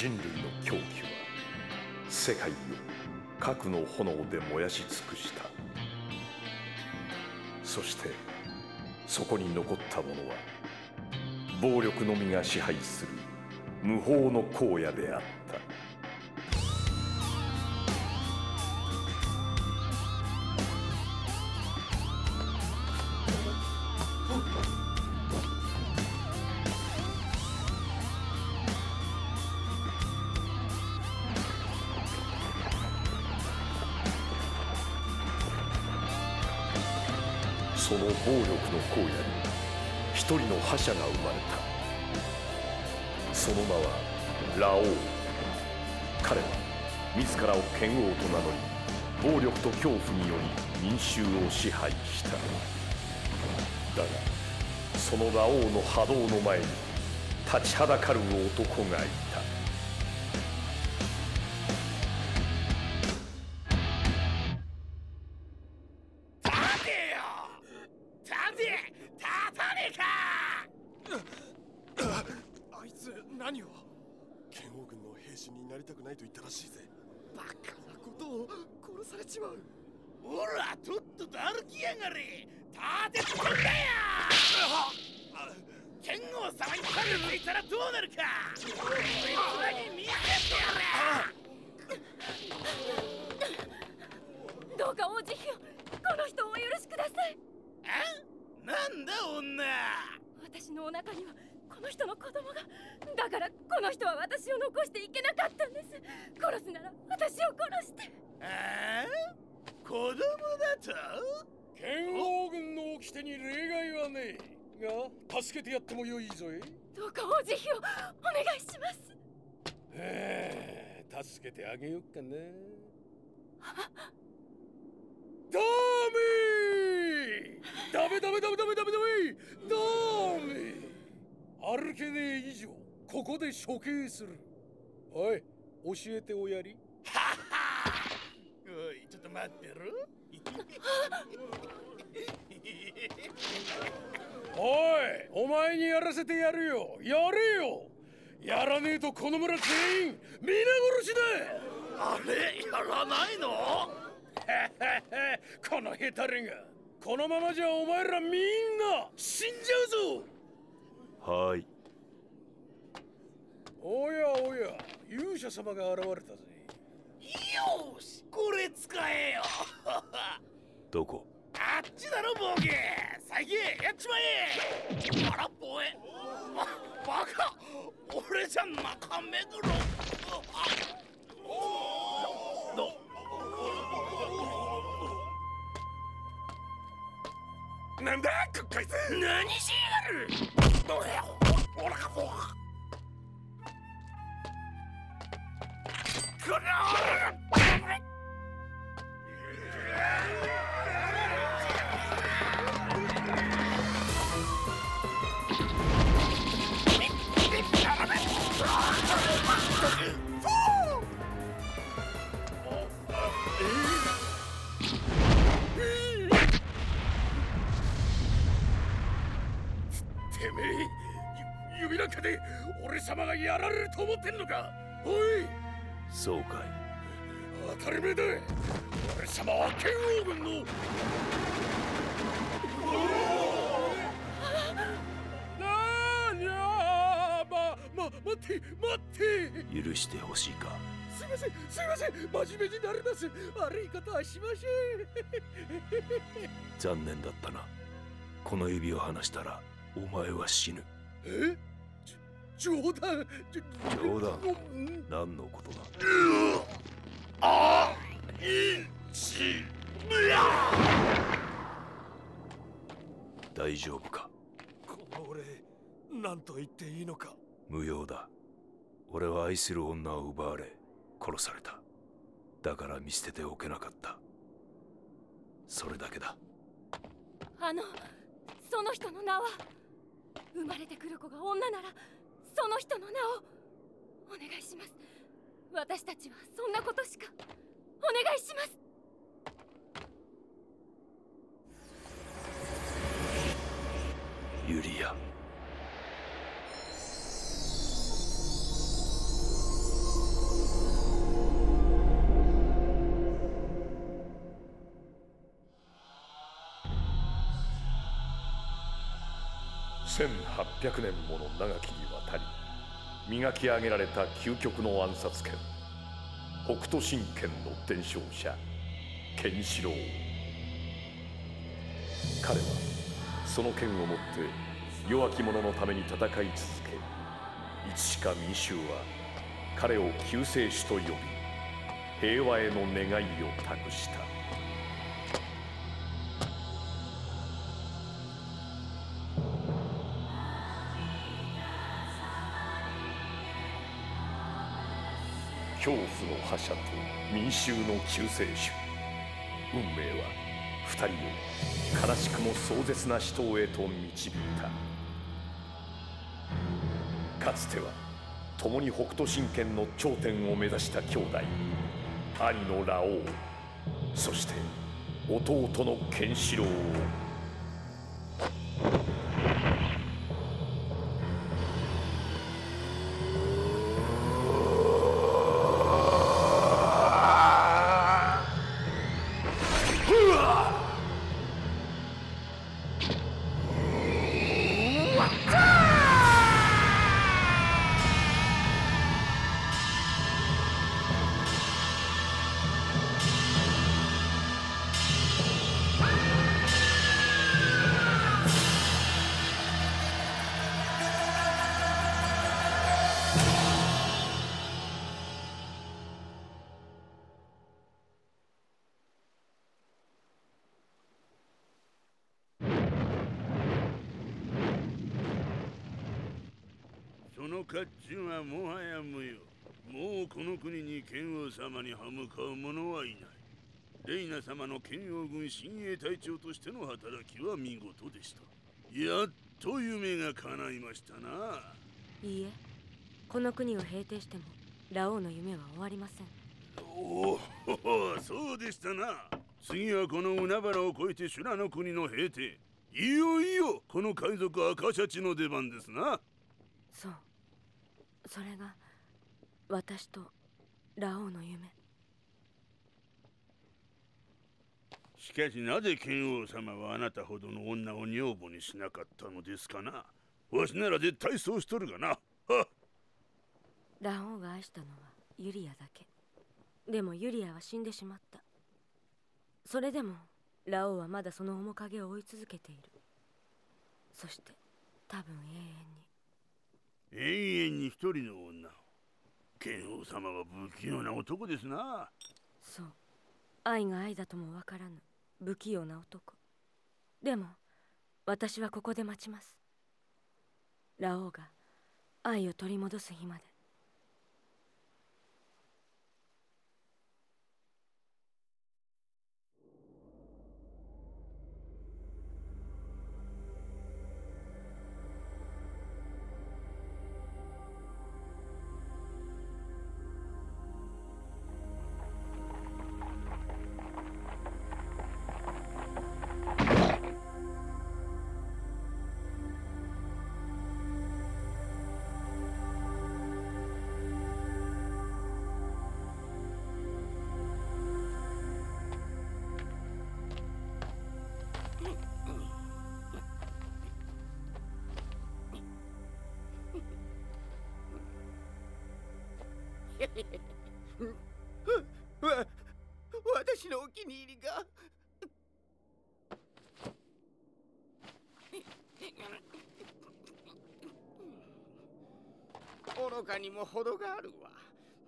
人類の狂気は世界を核の炎で燃やし尽くした。そしてそこに残ったものは暴力のみが支配する無法の荒野であった。荒野に一人の覇者が生まれた。その名はラオウ。彼は自らを剣王と名乗り暴力と恐怖により民衆を支配した。だがそのラオウの波動の前に立ちはだかる男がいた。らしいぜ。バカなことを殺されちまう。ほらとっとと歩きやがれ。立てってんだよ。剣王様に食べついたらどうなるか。こいつらに見せてやどうか王子妃をこの人をお許しください。れえ？なんだ女。私のお腹にはこの人の子供が。だからこの人は私を残していけなかったんです。殺すなら私を殺して。え子供だと？剣王軍の掟に例外はねえが助けてやってもよいぞいどうか王子妃をお願いします。へえ助けてあげよっかな ダメダメダメダメダメダメダメ！ダメ歩けねえ以上ここで処刑する。おい教えておやり。おいちょっと待ってろ。おいお前にやらせてやるよ。やれよ。やらねえとこの村全員皆殺しだ。あれやらないの？このヘタレが。このままじゃお前らみんな死んじゃうぞはい。おやおや勇者様が現れたぜ。よしこれ使えよ。どこ？あっちだろボケ。最近やっちまえ。あらボエあバカ。俺じゃ中目黒。あなんだくい何しやがる。おらかほこおらゆ指なんかで俺様がやられると思ってんのか？おい！そうかい。当たり前だ！俺様は剣王軍の！なーにゃーま、ま、待って待って！許してほしいか？すいませんすいません！真面目になります！悪いことはしません！残念だったな。この指を離したらお前は死ぬ。え？冗談。冗談。うん？何のことだ？あいち大丈夫か？この俺何と言っていいのか？無用だ。俺は愛する女を奪われ殺された。だから見捨てておけなかった。それだけだ。あのその人の名は生まれてくる子が女ならその人の名を。お願いします。私たちはそんなことしか。お願いします。ユリア。1800年もの長きにわたり磨き上げられた究極の暗殺剣北斗神拳の伝承者ケンシロウ。彼はその剣をもって弱き者のために戦い続けいつしか民衆は彼を救世主と呼び平和への願いを託した。覇者と民衆の救世主。運命は二人を悲しくも壮絶な死闘へと導いた。かつては共に北斗神拳の頂点を目指した兄弟兄のラオウそして弟のケンシロウを剣王軍親衛隊長としての働きは見事でした。やっと夢が叶いましたな。いいえ。この国を平定してもラオウの夢は終わりません。おおそうでしたな。次はこの海原を越えて修羅の国の平定。いよいよこの海賊赤シャチの出番ですな。そう。それが私とラオウの夢しかしなぜ剣王様はあなたほどの女を女房にしなかったのですかな？わしなら絶対そうしとるがな。ラオウが愛したのはユリアだけ。でもユリアは死んでしまった。それでもラオウはまだその面影を追い続けている。そして多分永遠に。永遠に一人の女。を剣王様は不器用な男ですな。そう。愛が愛だともわからぬ不器用な男。でも私はここで待ちます。ラオウが愛を取り戻す日まで。気に入りが。愚かにも程があるわ。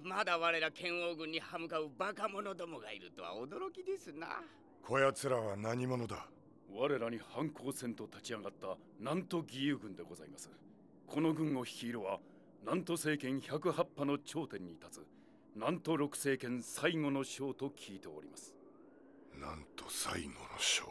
まだ我ら剣王軍に歯向かうバカ者どもがいるとは驚きですな。こやつらは何者だ？我らに反抗戦と立ち上がった南都義勇軍でございます。この軍を率いるは南都政権108派の頂点に立つ南都六政権最後の将と聞いておりますなんと最後の章。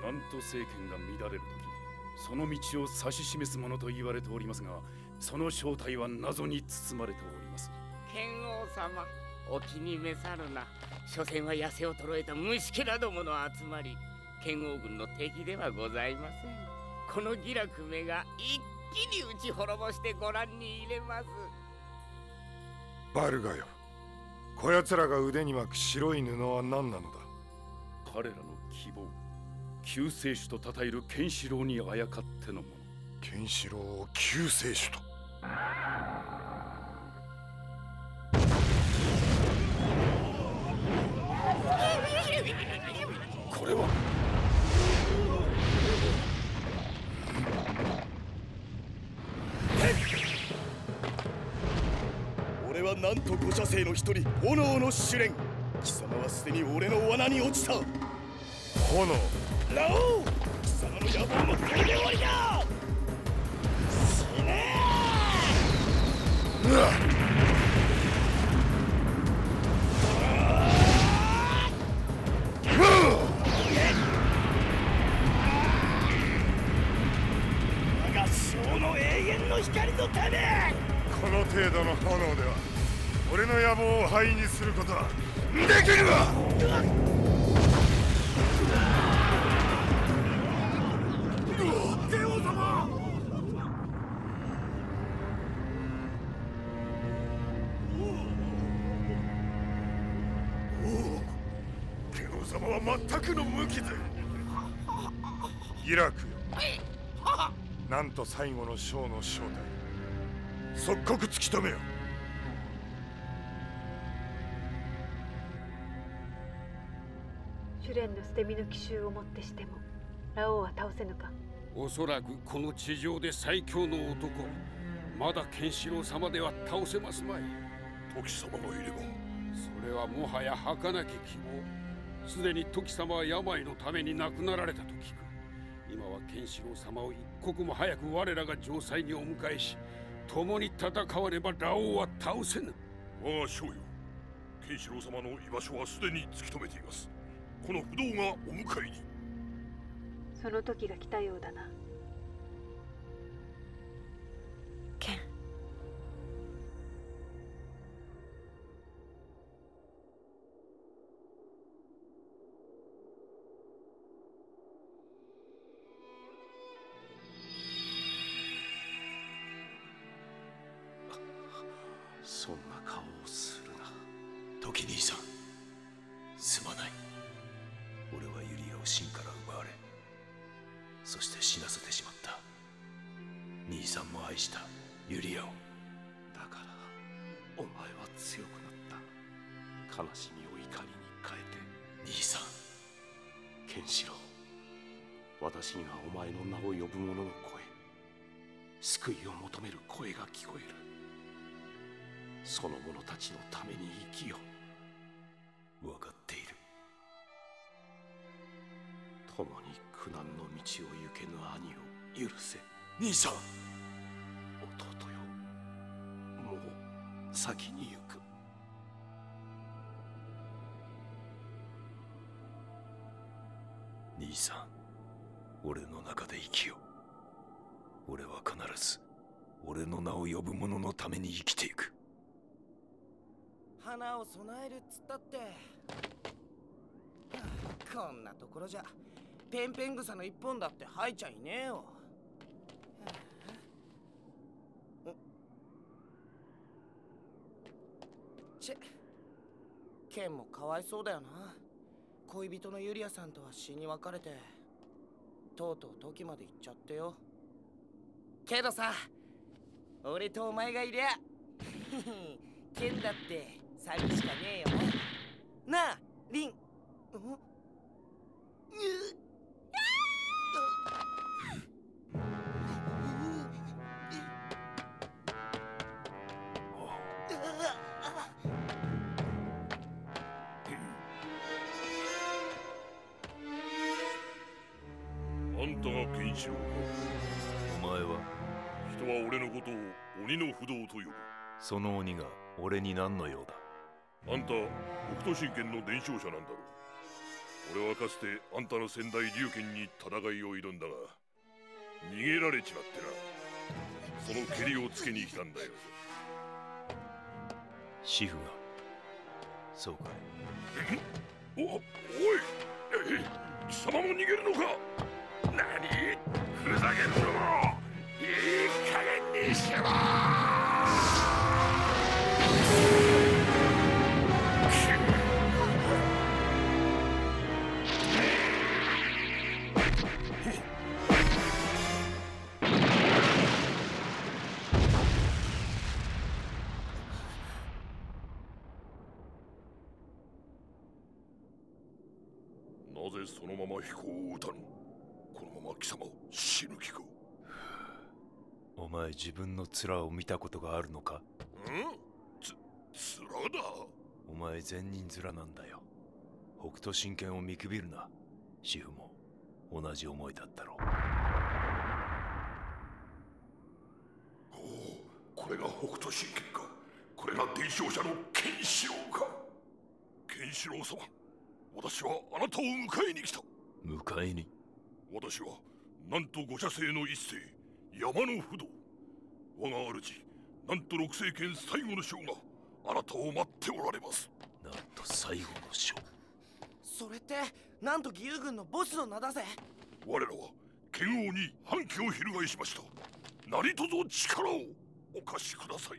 南都政権が乱れる時その道を指し示すものと言われておりますがその正体は謎に包まれております。剣王様お気に召さるな。所詮は痩せ衰えた虫けらどもの集まり剣王軍の敵ではございません。この義楽めが一気に打ち滅ぼしてご覧に入れます。バルガよ。こやつらが腕に巻く白い布は何なのだ？彼らの希望救世主と称えるケンシロウにあやかってのもの。ケンシロウを救世主と。これはなんと五社生の一人炎の試練。貴様はすでに俺の罠に落ちた。炎。ラオウ！貴様の野望もこれで終わりだ！死ね！我が将の永遠の光のため！この程度の炎では俺の野望を灰にすることはできるわ!様!は全くの無傷イラクよなんと最後の章の正体即刻突き止めよ試練の捨て身の奇襲をもってしてもラオウは倒せぬか。おそらくこの地上で最強の男。まだケンシロウ様では倒せますまい。時様がいればそれはもはや儚き希望。すでに時様は病のために亡くなられたと聞く。今はケンシロウ様を一刻も早く我らが城塞にお迎えし共に戦わねばラオウは倒せぬ。我が将よ。ケンシロウ様の居場所はすでに突き止めていますこの不動がお迎えに。その時が来たようだな。ケン。ケンシロウ私にはお前の名を呼ぶ者の声救いを求める声が聞こえる。その者たちのために生きよう。分かっている。共に苦難の道を行けぬ兄を許せ。兄さん。弟よ。もう先に行兄さん俺の中で生きよ俺は必ず俺の名を呼ぶ者のために生きていく。花を備えるっつったって。こんなところじゃペンペン草の一本だって生えちゃいねえよ。ちケンもかわいそうだよな。恋人のユリアさんとは死に別れてとうとう時まで行っちゃってよ。けどさ俺とお前がいりゃ 剣だって寂しかねえよ。ななあリン。ん？その鬼が俺に何の用だ？あんた北斗神拳の伝承者なんだろう。俺はかつてあんたの先代龍拳に戦いを挑んだが逃げられちまってな。その蹴りをつけに来たんだよ。シフがそうかおおい！え？貴様も逃げるのか？何？ふざけるぞいいかな飛行を撃たぬこのまま貴様死ぬ気か。お前自分の面を見たことがあるのか？ん？つ面だ？お前善人面なんだよ。北斗神拳を見くびるな。主婦も同じ思いだったろう。おおこれが北斗神拳か。これが伝承者のケンシロウか。ケンシロウ様私はあなたを迎えに来た迎えに。私はなんと五社星の一世山の不動。我が主なんと六星剣最後の将があなたを待っておられます。なんと最後の章それってなんと義勇軍のボスの名だぜ我らは剣王に反旗を翻しました。何とぞ力をお貸しください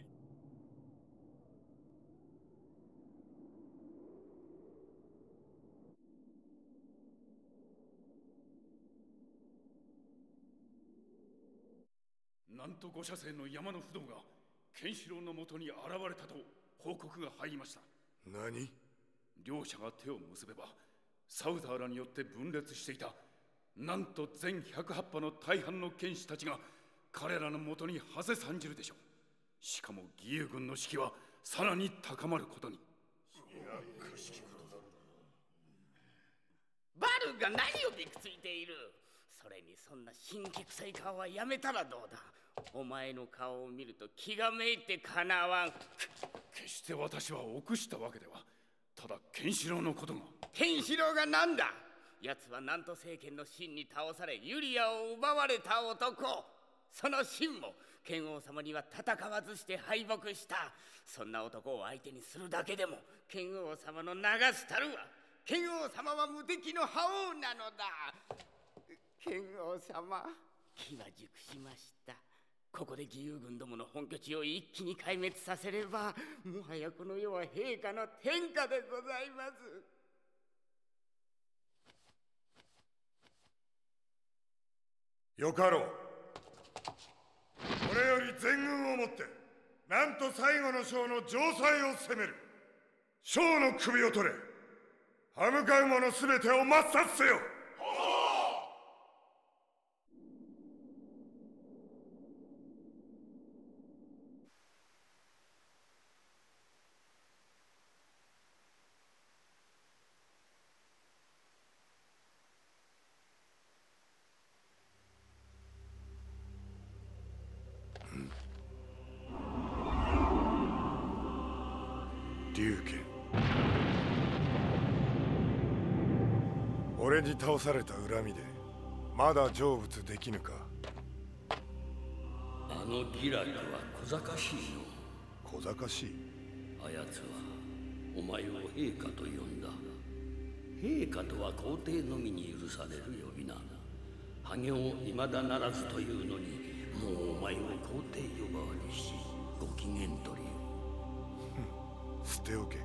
なんと五社星の山の不動がケンシロウのもとに現れたと報告が入りました。何？両者が手を結べばサウダーらによって分裂していた。なんと全108派の大半の剣士たちが彼らのもとにはせ参じるでしょう。しかも義勇軍の士気はさらに高まることに。バルが何をびくついている。それにそんな神気臭い顔はやめたらどうだお前の顔を見ると気がめいてかなわん。決して私は臆したわけではただケンシロウのことが。ケンシロウが何だ？奴は南都政権の真に倒されユリアを奪われた男。その真も剣王様には戦わずして敗北した。そんな男を相手にするだけでも剣王様の流すたるは剣王様は無敵の覇王なのだ。剣王様気は熟しましたここで義勇軍どもの本拠地を一気に壊滅させればもはやこの世は陛下の天下でございます。よかろう。これより全軍をもってなんと最後の将の城塞を攻める。将の首を取れ。歯向かう者すべてを抹殺せよ。倒された恨みでまだ成仏できぬか。あのギラクは小賢しいの。小賢しい。あやつはお前を陛下と呼んだ。陛下とは皇帝のみに許される呼び名ハ行未だならずというのにもうお前を皇帝呼ばわりしご機嫌取りよ。捨ておけ。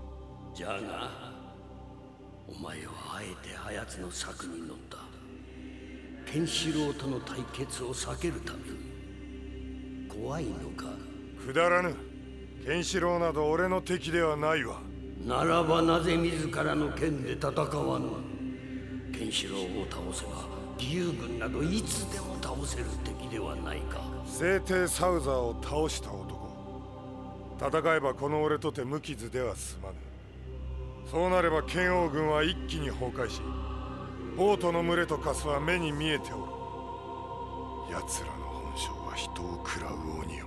じゃがお前はあえてあやつの策に乗った。ケンシロウとの対決を避けるために。怖いのか？くだらぬ。ケンシロウなど俺の敵ではないわ。ならばなぜ自らの剣で戦わぬ？ケンシロウを倒せば義勇軍などいつでも倒せる敵ではないか。聖帝サウザーを倒した男。戦えばこの俺とて無傷では済まぬそうなれば剣王軍は一気に崩壊しボートの群れと化すは目に見えておる。奴らの本性は人を食らう鬼よ。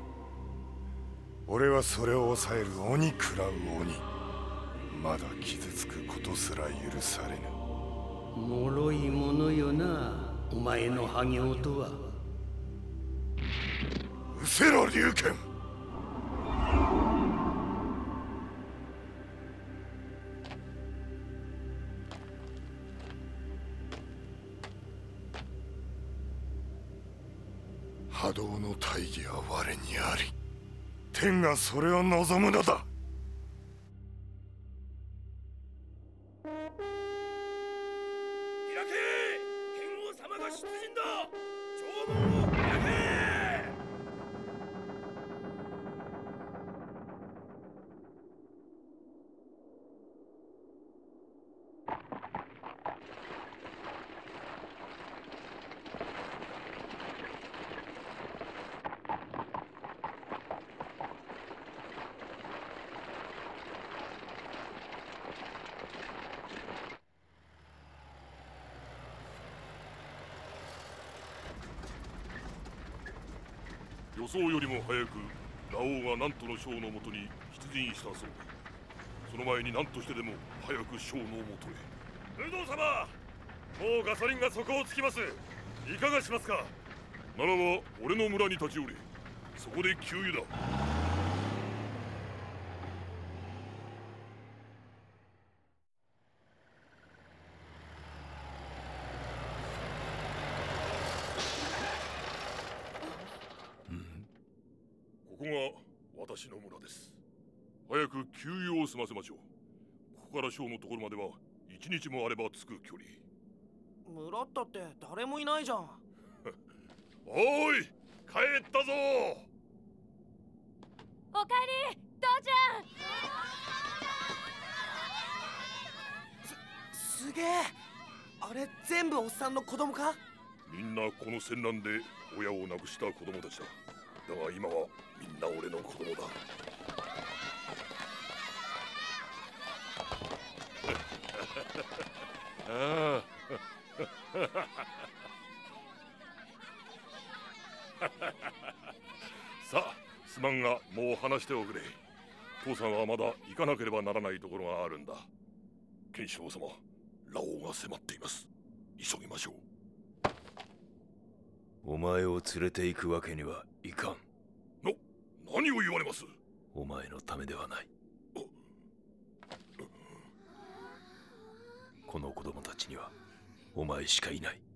俺はそれを抑える鬼食らう鬼。まだ傷つくことすら許されぬ。脆いものよなお前の破行とは。失せろ龍拳大義は我にあり。天がそれを望むのだ。早くラオウがナントの将のもとに出陣したそうだ。その前に何としてでも早く将のもとへ。武道様もうガソリンが底をつきます。いかがしますか？ならば俺の村に立ち寄れ。そこで給油だここが私の村です早く給油を済ませましょうここからショーのところまでは一日もあれば着く距離。村ったって誰もいないじゃん。おーい帰ったぞ。おかえり父ちすすげえ。あれ全部おっさんの子供か？みんなこの戦乱で親を亡くした子供たちだ。だが今はみんな俺の子供だ さあすまんがもう話しておくれ。父さんはまだ行かなければならないところがあるんだ。ケンシロウ様ラオウが迫っています。急ぎましょう。お前を連れて行くわけにはいかん。何を言われます？お前のためではない。この子供たちにはお前しかいない。しかし10年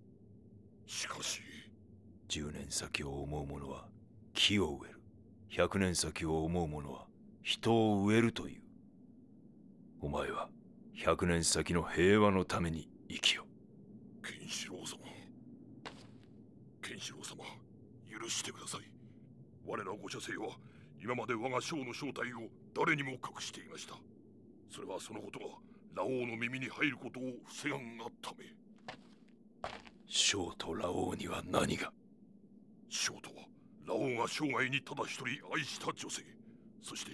先を思う者は木を植える100年先を思う者は人を植えるというお前は100年先の平和のために生きよケンシロウ様ケンシロウ様許してください我ら五社生は今まで我が将の正体を誰にも隠していましたそれはそのことがラオウの耳に入ることを防がんがため将とラオウには何が将とはラオウが生涯にただ一人愛した女性。そして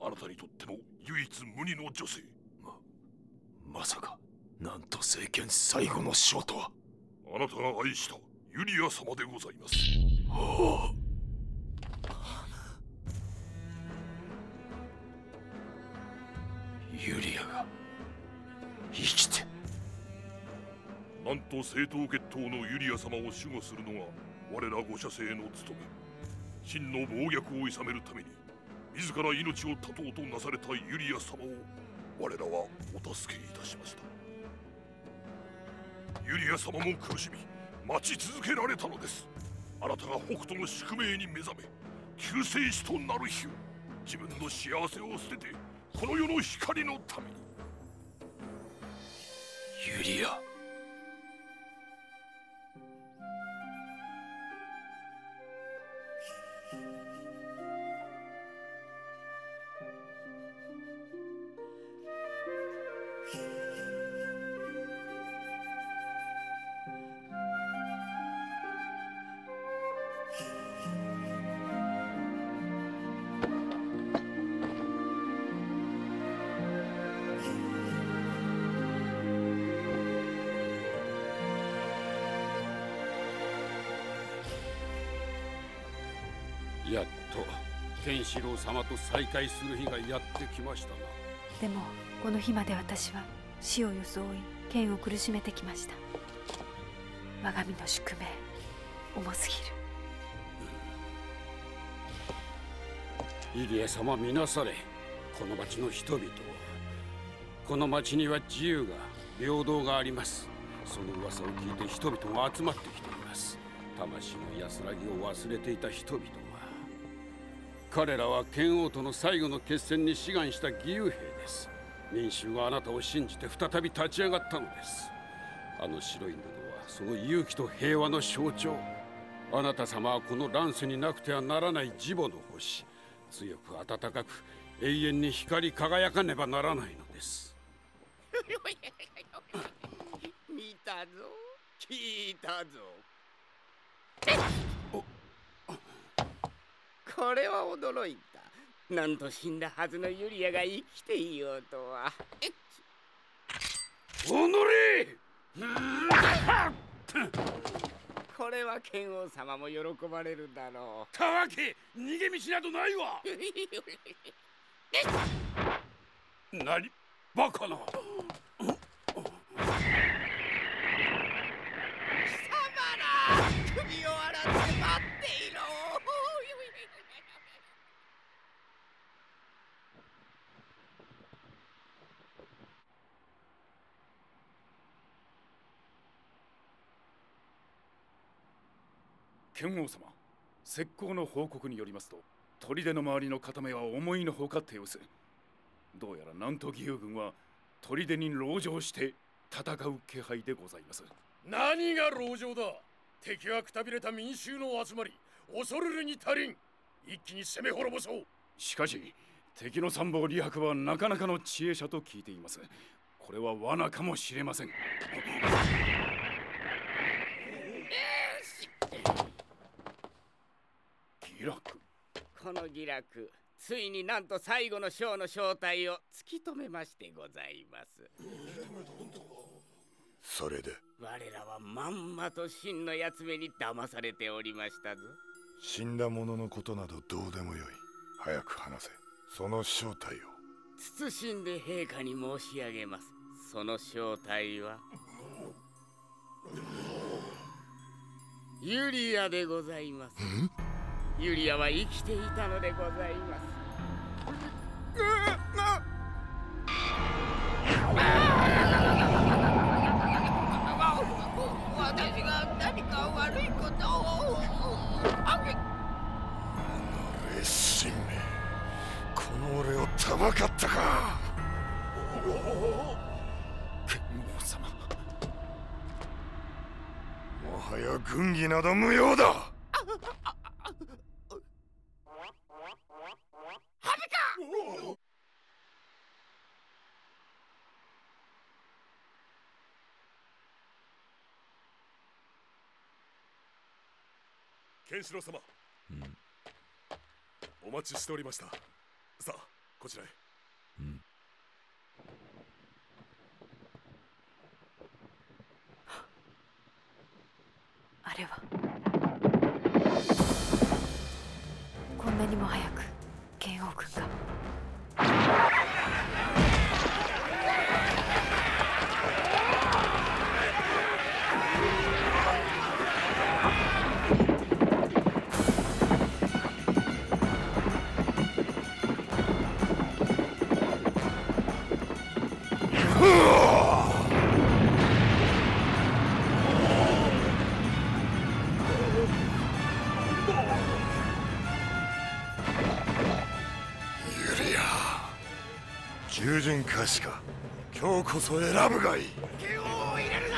あなたにとっても唯一無二の女性。まさかなんと政権最後の将とは。あなたが愛したユリア様でございます。おおユリアが生きて。なんと正統血統のユリア様を守護するのが我ら五社生の務め真の暴虐を諌めるために自ら命を絶とうとなされたユリア様を我らはお助けいたしました。ユリア様も苦しみ待ち続けられたのです。あなたが北斗の宿命に目覚め救世主となる日を自分の幸せを捨ててこの世の光のために。ユリア。ケンシロウ様と再会する日がやってきましたな。でもこの日まで私は死を装い剣を苦しめてきました。我が身の宿命重すぎる。イリア様見なされこの町の人々をこの町には自由が平等があります。その噂を聞いて人々が集まってきています。魂の安らぎを忘れていた人々。は彼らは剣王との最後の決戦に志願した義勇兵です。民衆があなたを信じて再び立ち上がったのです。あの白い布はその勇気と平和の象徴。あなた様はこの乱世になくてはならない自母の星。強く温かく永遠に光り輝かねばならないのです。見たぞ。聞いたぞ これは驚いた。なんと死んだはずのユリアが生きていようとは。おのれこれは剣王様も喜ばれるだろう。たわけ逃げ道などないわ。何？バカな剣王様石膏の報告によりますと砦の周りの固めは思いのほか手薄。どうやら南東義勇軍は砦に籠城して戦う気配でございます。何が籠城だ？敵はくたびれた民衆の集まり恐るるに足りん。一気に攻め滅ぼそう。しかし敵の参謀李白はなかなかの知恵者と聞いています。これは罠かもしれませんこのギラクついになんと最後の章の正体を突き止めましてございます。それで？我らはまんまと真のやつめに騙されておりましたぞ。死んだ者のことなどどうでもよい。早く話せ。その正体を。謹んで陛下に申し上げます。その正体は？ユリアでございますユリアは生きていたのでございます。私が何か悪いことをレッシンめこの俺をたばかったか剣王様もはや軍議など無用だケンシロウ様、お待ちしておりました。さあこちらへ。あれは。こんなにも早くかしか。今日こそ選ぶがいい。剣王を入れるな！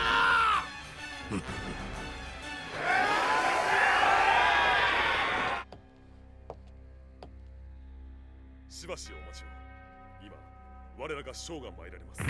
しばしお待ちを。今我らが将が参られます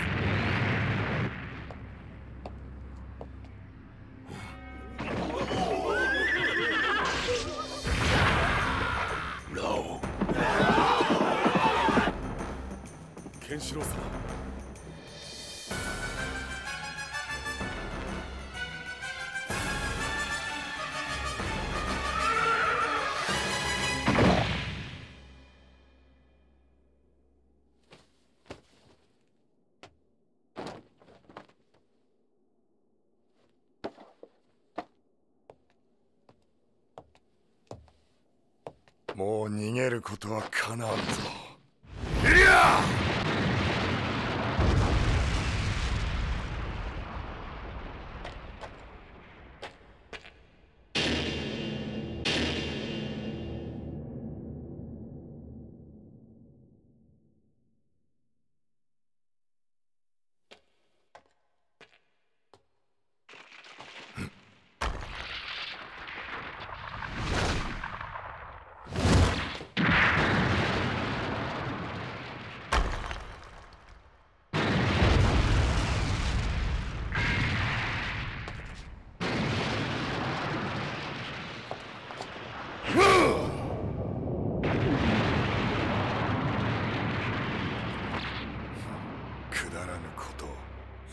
もう逃げることはかなわんぞユリア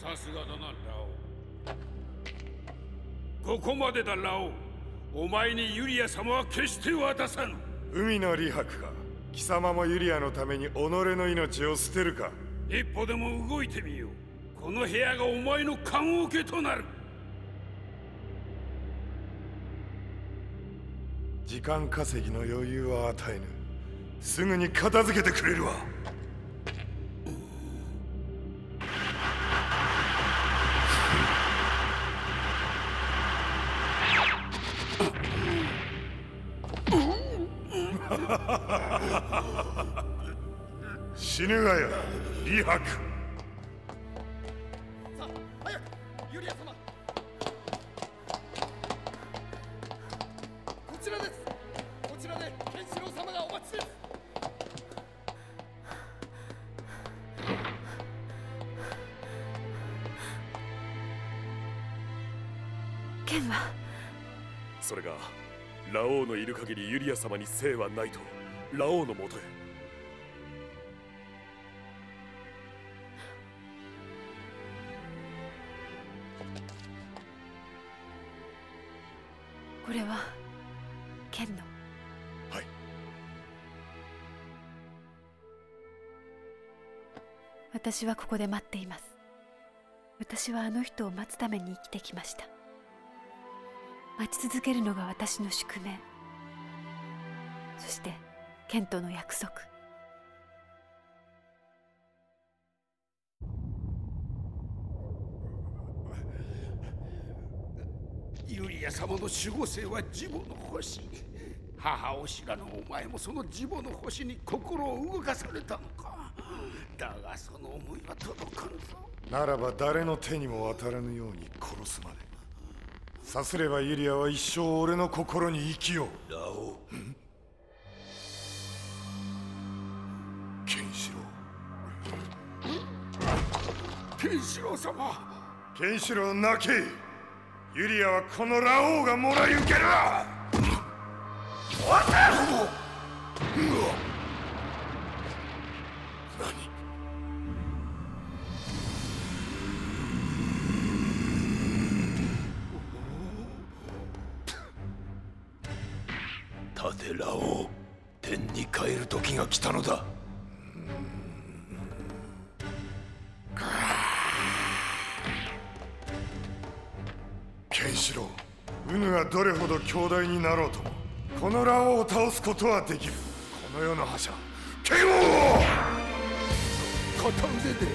さすがだなラオウここまでだラオウお前にユリア様は決して渡さぬ。海の李白か。貴様もユリアのために己の命を捨てるか。一歩でも動いてみよう。この部屋がお前の棺桶となる。時間稼ぎの余裕は与えぬ。すぐに片付けてくれるわ死ぬがや李白。さあ早くユリア様。こちらです。こちらでケンシロウ様がお待ちです。剣は？それがラオウのいる限りユリア様に生はないとラオウのもとへ私はここで待っています。私はあの人を待つために生きてきました。待ち続けるのが私の宿命。そして剣との約束。ユリア様の守護星はジボの星。母を知らぬお前もそのジボの星に心を動かされたのか。だがその思いは届かんぞ。ならば誰の手にも渡らぬように殺すまで。さすればユリアは一生俺の心に生きよう。ラオウ。ケンシロケンシロウ様。ウケンシロウ泣け。ユリアはこのラオウがもらい受ける。立てラオウ天に帰る時が来たのだ。ケンシロウウヌがどれほど強大になろうともこのラオウを倒すことはできる。この世の覇者剣王片腕で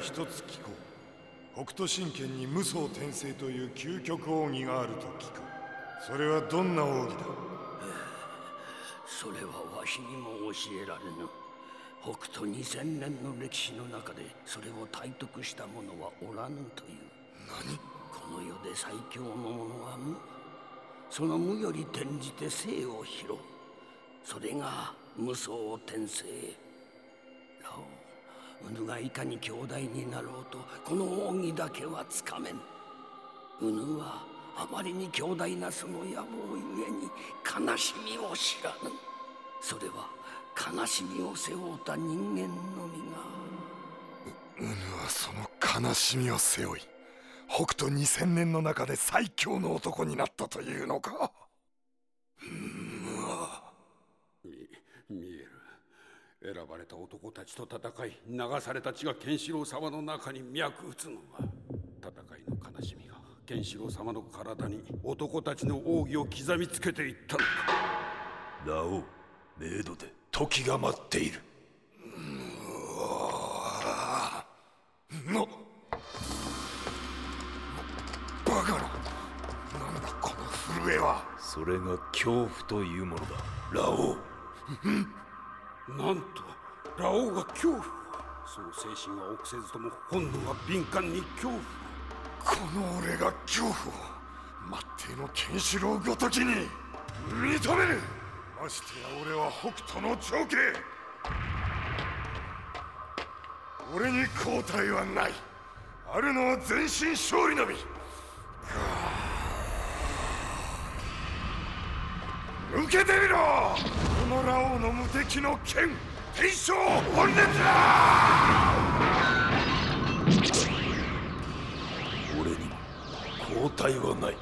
一つ聞こう。北斗神拳に無双転生という究極奥義があると聞くそれはどんな奥義だ？それはわしにも教えられぬ。北斗2000年の歴史の中でそれを体得した者はおらぬという。何？この世で最強の者は無。その無より転じて生を拾う。それが無双転生。ラオウウヌがいかに強大になろうとこの奥義だけはつかめん。ウヌはあまりに強大なその野望ゆえに悲しみを知らぬ。それは悲しみを背負った人間のみが。ウヌはその悲しみを背負い北斗2000年の中で最強の男になったというのか。見見える選ばれた男たちと戦い流された血がケンシロウ様の中に脈打つのは戦いの悲しみがケンシロウ様の体に男たちの奥義を刻みつけていったのか。ラオウメイドで時が待っている。のバカななんだこの震えは。それが恐怖というものだ。ラオウなんとラオウが恐怖。その精神は臆せずとも本能は敏感に恐怖。この俺が恐怖を末帝のケンシロウごときに認める。ましてや俺は北斗の長兄。俺に交代はない。あるのは全身勝利のみ受けてみろ。のラオウの無敵の剣天正本熱だ俺にも交代はない。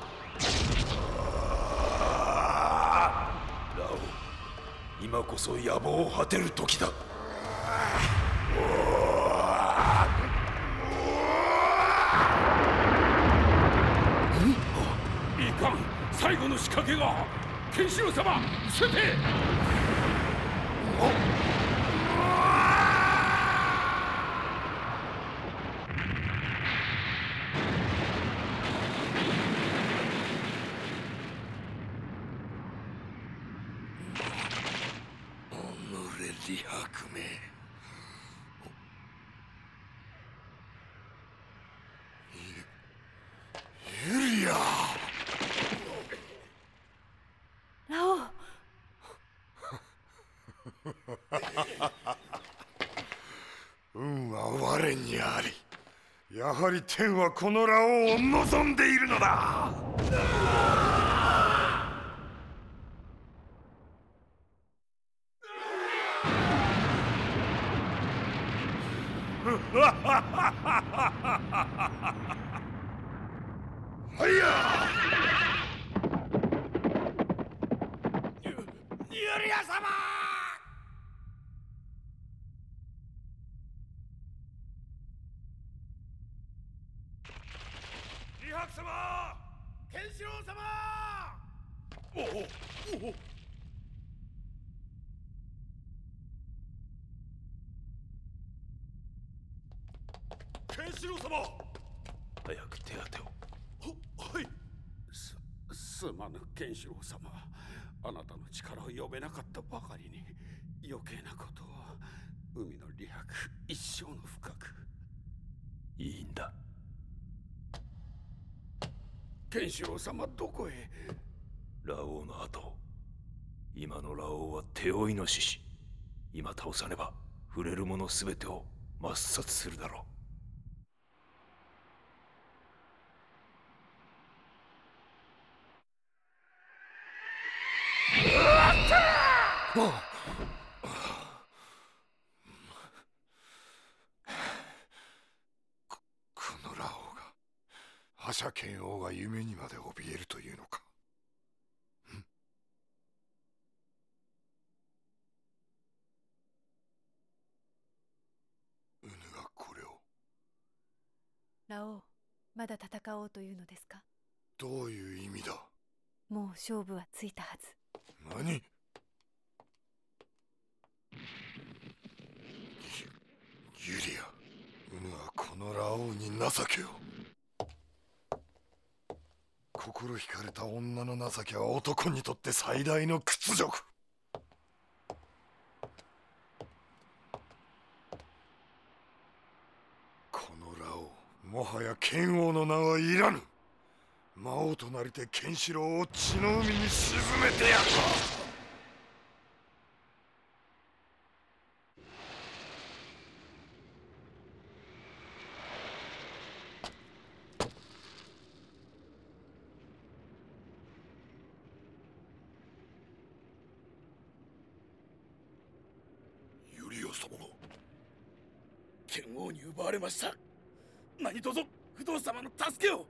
ラオウ今こそ野望を果てる時だ。いか。ん最後の仕掛けが。ケンシロウ様伏せて。己李白めユユリアラオウ運は我にありやはり天はこのラオウを望んでいるのだはいやユリア様李白様ケンシロウ様おおおおケンシロウ様早く手当てをはいすすまぬケンシロウ様あなたの力を呼べなかったばかりに余計なことを海の李白一生の深くいいんだケンシロウ様どこへ？ラオウの後。今のラオウは手負いの獅子。今倒さねば触れるもの全てを抹殺するだろこのラオウが覇者剣王が夢にまで怯えるというのか。ん？ウヌがこれを。ラオウまだ戦おうというのですか？どういう意味だ？もう勝負はついたはず。何？ユユリアウヌはこのラオウに情けを心惹かれた女の情けは男にとって最大の屈辱。このラオもはや剣王の名はいらぬ。魔王となりてケンシロウを血の海に沈めてやるユリア様が剣王に奪われました。何卒不動様の助けを。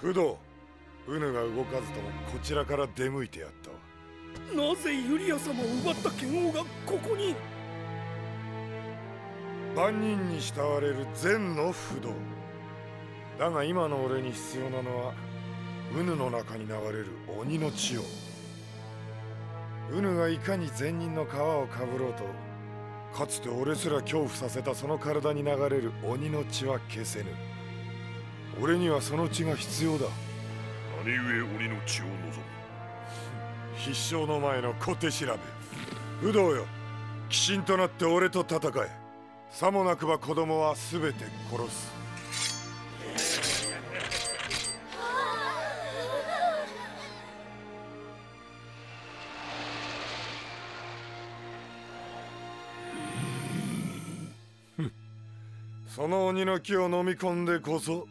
不動。ウヌが動かずともこちらから出向いてやったわ。なぜユリア様を奪った剣王がここに？万人に慕われる善の不動。だが今の俺に必要なのはウヌの中に流れる鬼の血を。ウヌがいかに善人の皮をかぶろうとかつて俺すら恐怖させたその体に流れる鬼の血は消せぬ俺にはその血が必要だ。何故鬼の血を望む？必勝の前の小手調べ。不動よ。鬼神となって俺と戦え。さもなくば子供は全て殺す。その鬼の木を飲み込んでこそ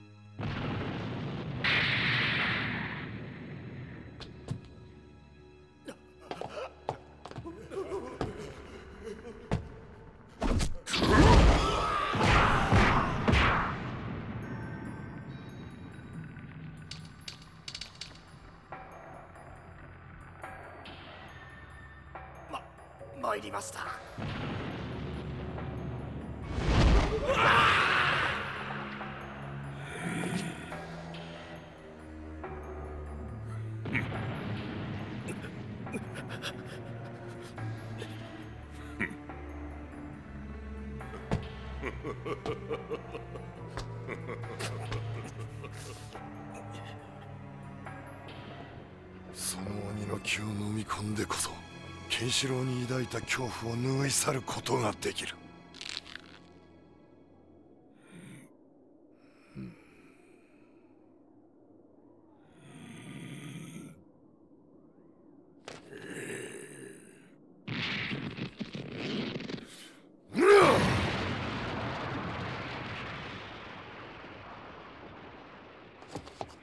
城に抱いた恐怖を拭い去ることができる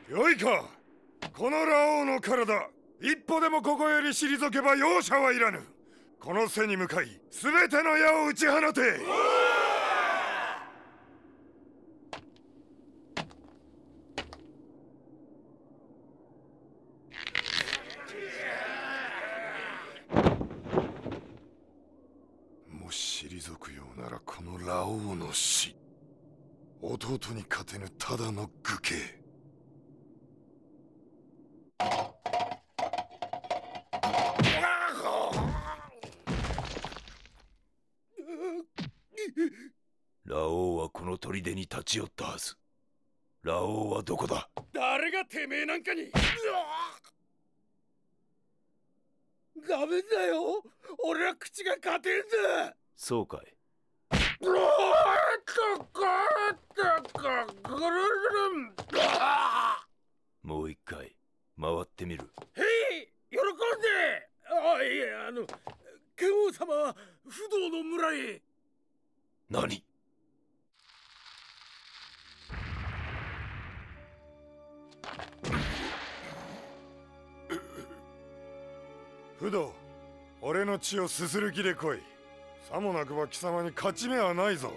よいかこのラオウの体一歩でもここより退けば容赦はいらぬ。この背に向かい全ての矢を打ち放て。もし退くようならこのラオウの死。弟に勝てぬただの愚形ラオウはこの砦に立ち寄ったはず。ラオウはどこだ？誰がてめえなんかに。ダメだよ。俺は口が勝てんだそうかい。もう一回回ってみる。へい喜んで。あいやあの剣王様は不動の村へ。何？不動俺の血をすする気で来い。さもなくば貴様に勝ち目はないぞ。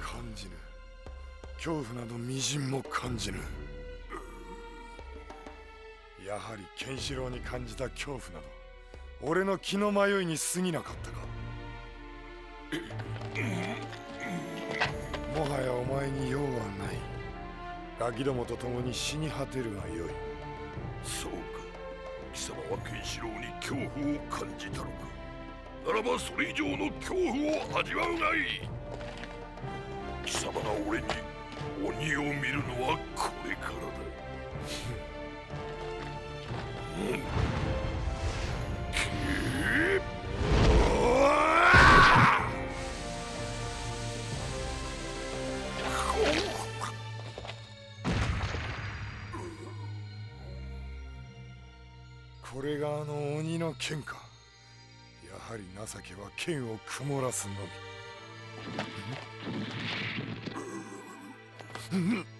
感じぬ。恐怖などみじんも感じぬ。やはりケンシロウに感じた恐怖など。俺の気の迷いに過ぎなかったか？もはやお前に用はない。ガキどもと共に死に果てるがよい。そうか。貴様はケンシロウに恐怖を感じたのか。ならばそれ以上の恐怖を味わうがいい。貴様が俺に鬼を見るのはこれからだ。う んこれがあの鬼の剣か。やはり情けは剣を曇らすのみ。うん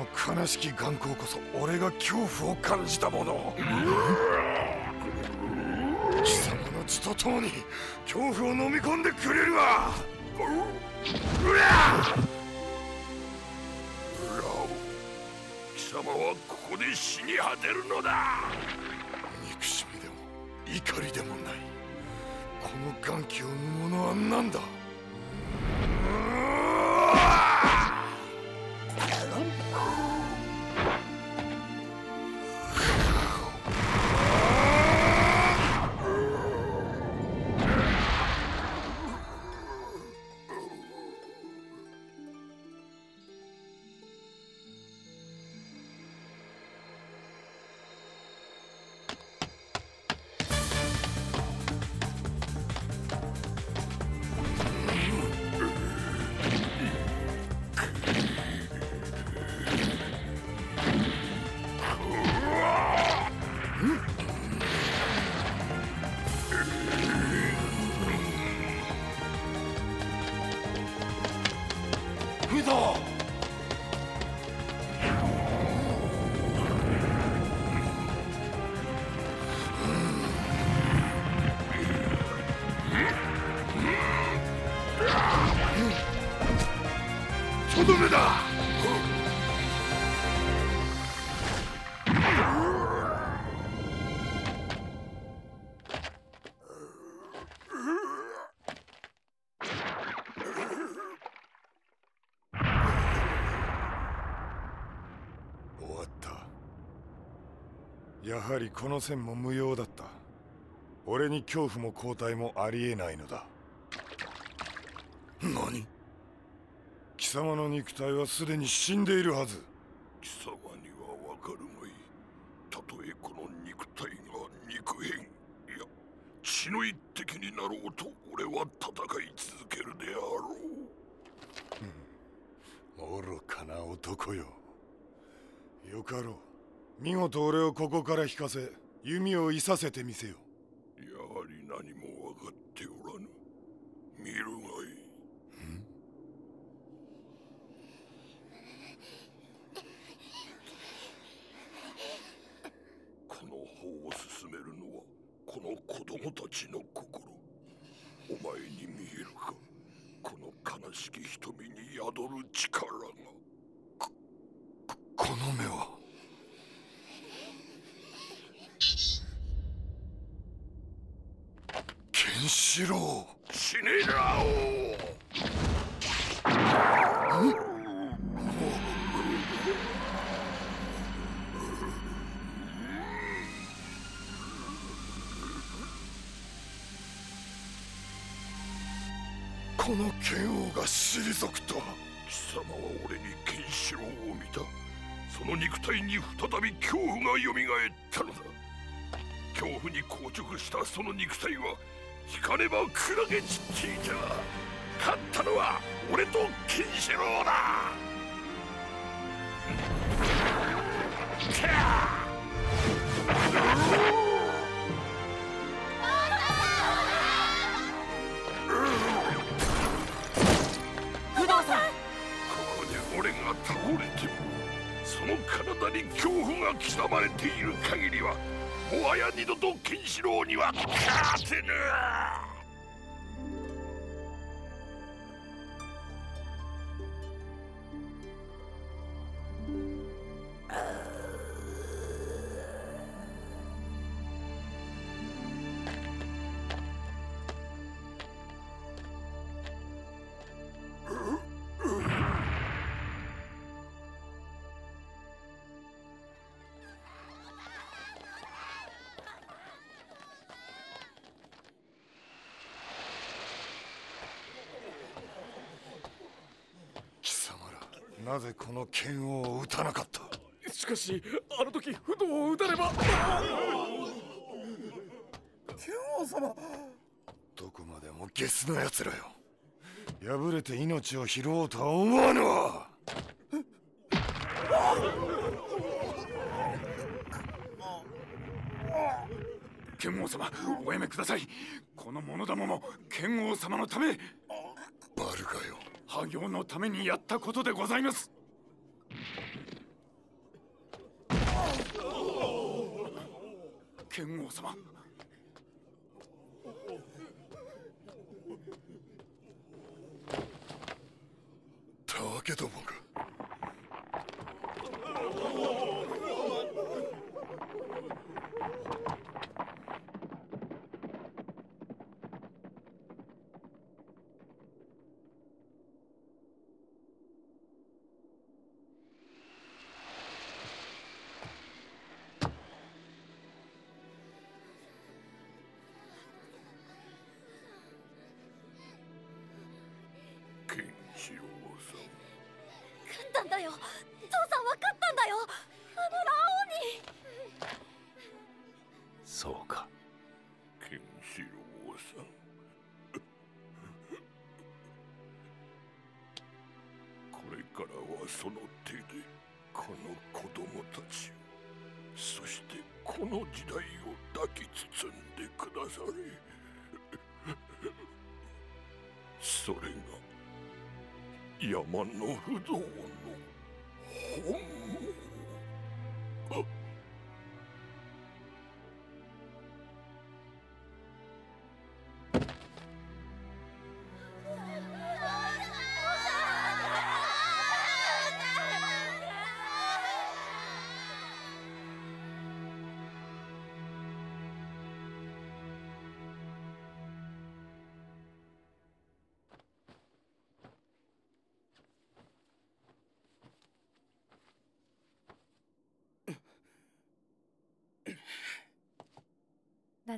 この悲しき眼光こそ俺が恐怖を感じたもの。貴様の血と共に恐怖を飲み込んでくれるわ。うら貴様はここで死に果てるのだ。憎しみでも怒りでもない。この元気を生むものは何だ。はりこの線も無用だった。俺に恐怖も交代もありえないのだ。何？貴様の肉体はすでに死んでいるはず。貴様にはわかるまい。たとえこの肉体が肉片。いや血の一滴になろうと俺は戦い続けるであろう。愚かな男よ。よかろう見事俺をここから引かせ弓をいさせてみせよ。やはり何も分かっておらぬ。見るがいい。この方を進めるのはこの子供たちの心。お前に見えるか。この悲しき瞳に宿る力が。この目は？ケンシロウ死ねラこの剣王が退くと貴様は俺にケンシロウを見た。その肉体に再び恐怖が蘇ったのだ。恐怖に硬直したその肉体は引かねばクラゲ散っていた勝ったのは俺とケンシロウだキャー不動さん。ここで俺が倒れてもその体に恐怖が刻まれている限りはもはや二度と金四郎には勝てぬ。なぜこの剣を撃たなかった？しかしあの時不動を撃たれば。剣王様。どこまでもゲスな奴らよ。敗れて命を拾おうとは思わぬわ。剣王様おやめください。この者どもも剣王様のため家業のためにやったことでございます。剣王様。たわけどもがの時代を抱き包んでくだされそれが山の不動の本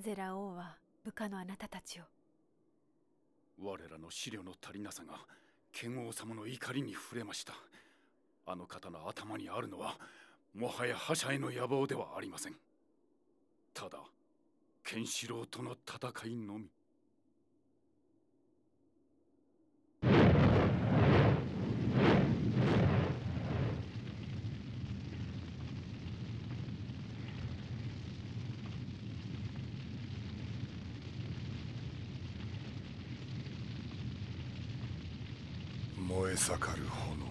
なぜラ王は部下のあなたたちを。我らの資料の足りなさが剣王様の怒りに触れました。あの方の頭にあるのはもはや覇者への野望ではありません。ただケンシロウとの戦いのみ燃え盛る炎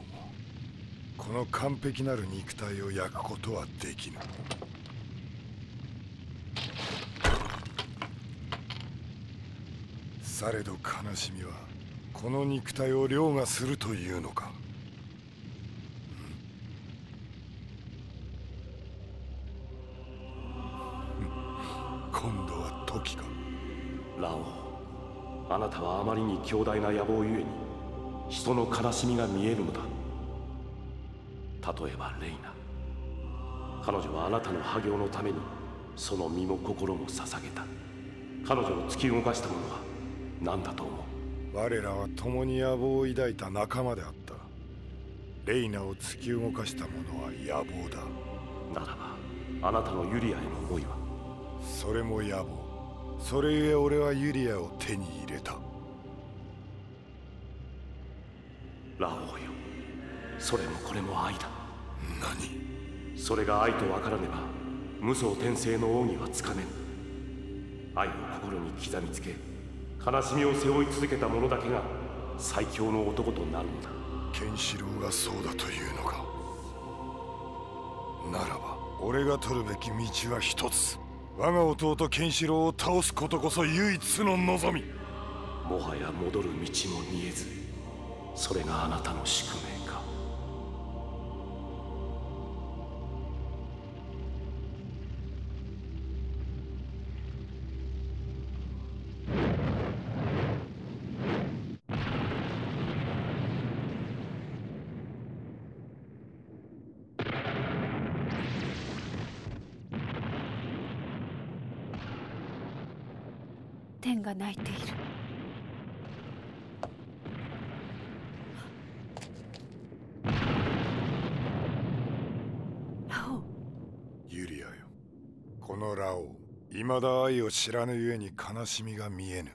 この完璧なる肉体を焼くことはできぬ。されど悲しみはこの肉体を凌駕するというのか。今度は時か。ラオウ。あなたはあまりに強大な野望ゆえに人の悲しみが見えるのだ。例えばレイナ。彼女はあなたの破行のためにその身も心も捧げた。彼女を突き動かしたものは何だと思う？我らは共に野望を抱いた仲間であった。レイナを突き動かしたものは野望だ。ならばあなたのユリアへの思いは？それも野望。それゆえ俺はユリアを手に入れたそれもこれも愛だ。何？それが愛と分からねば無双転生の奥義はつかめぬ。愛を心に刻みつけ悲しみを背負い続けた者だけが最強の男となるのだ。ケンシロウがそうだというのか。ならば俺が取るべき道は一つ。我が弟ケンシロウを倒すことこそ唯一の望み。もはや戻る道も見えずそれがあなたの宿命かがいている。ラオユリアよ。このラオウ。いまだ愛を知らぬゆえに悲しみが見えぬ。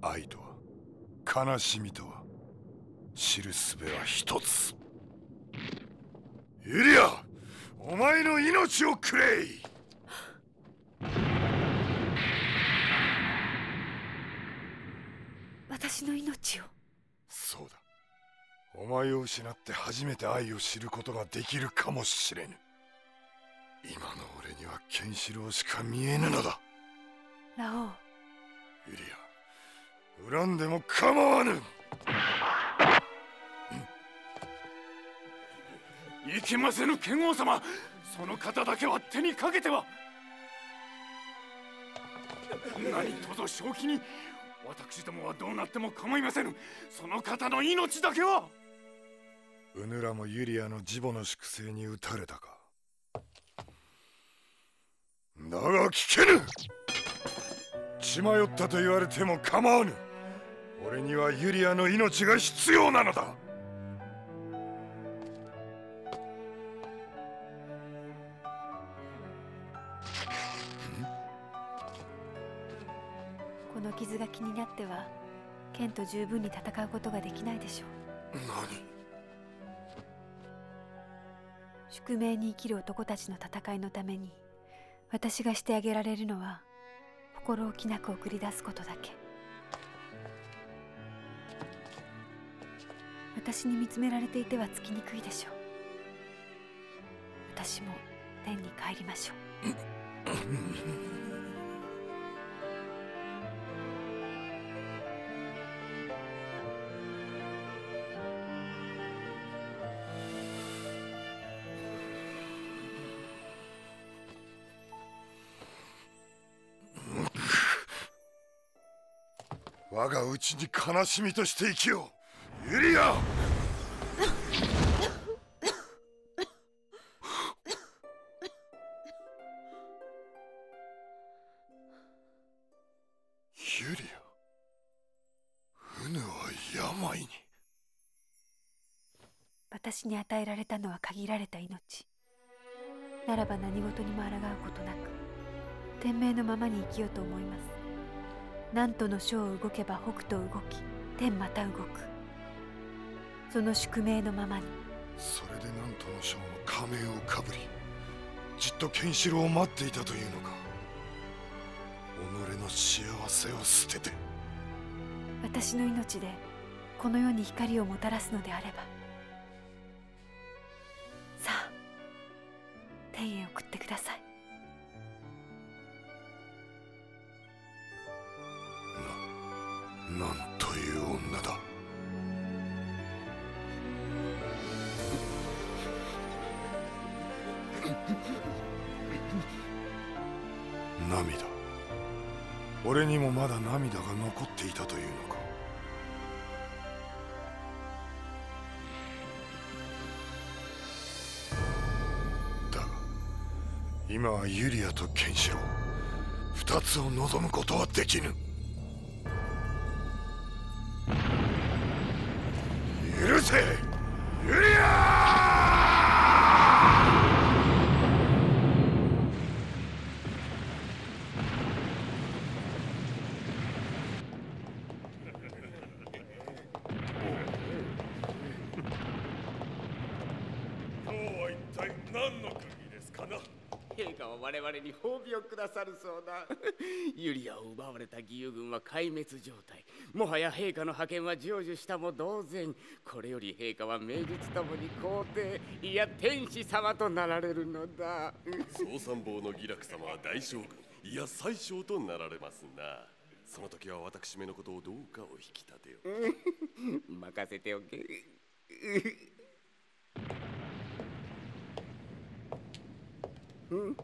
愛とは悲しみとは知るすべは一つ。ユリアお前の命をくれい。私の命を。そうだ。お前を失って初めて愛を知ることができるかもしれぬ。今の俺にはケンシロウしか見えぬのだ。ラオウ。ユリア恨んでも構わぬ。いけませぬ剣王様その方だけは手にかけては。何とぞ正気に私どもはどうなっても構いませぬ。その方の命だけはうぬらもユリアの自母の粛清に打たれたか。だが聞けぬ。血迷ったと言われても構わぬ。俺にはユリアの命が必要なのだ。傷が気になっては剣と十分に戦うことができないでしょう。何？宿命に生きる男たちの戦いのために私がしてあげられるのは心置きなく送り出すことだけ。私に見つめられていてはつきにくいでしょう。私も天に帰りましょう 我がうちに悲しみとして生きよう。ユリア！ユリア！ウヌは病に。私に与えられたのは限られた命。ならば何事にも抗うことなく天命のままに生きようと思います。南都の章を動けば北斗動き天また動く。その宿命のままに。それで南都の将の仮面をかぶりじっとケンシロウを待っていたというのか。己の幸せを捨てて。私の命でこの世に光をもたらすのであれば。さあ天へ送ってください今はユリアとケンシロウ。二つを望むことはできぬ。そうだ。ユリアを奪われた義勇軍は壊滅状態。もはや陛下の派遣は成就したも同然。これより陛下は名実ともに皇帝いや天使様となられるのだ。総参謀の義楽様は大将軍いや宰相となられますな。その時は私めのことをどうかお引き立てよ 任せておけ。う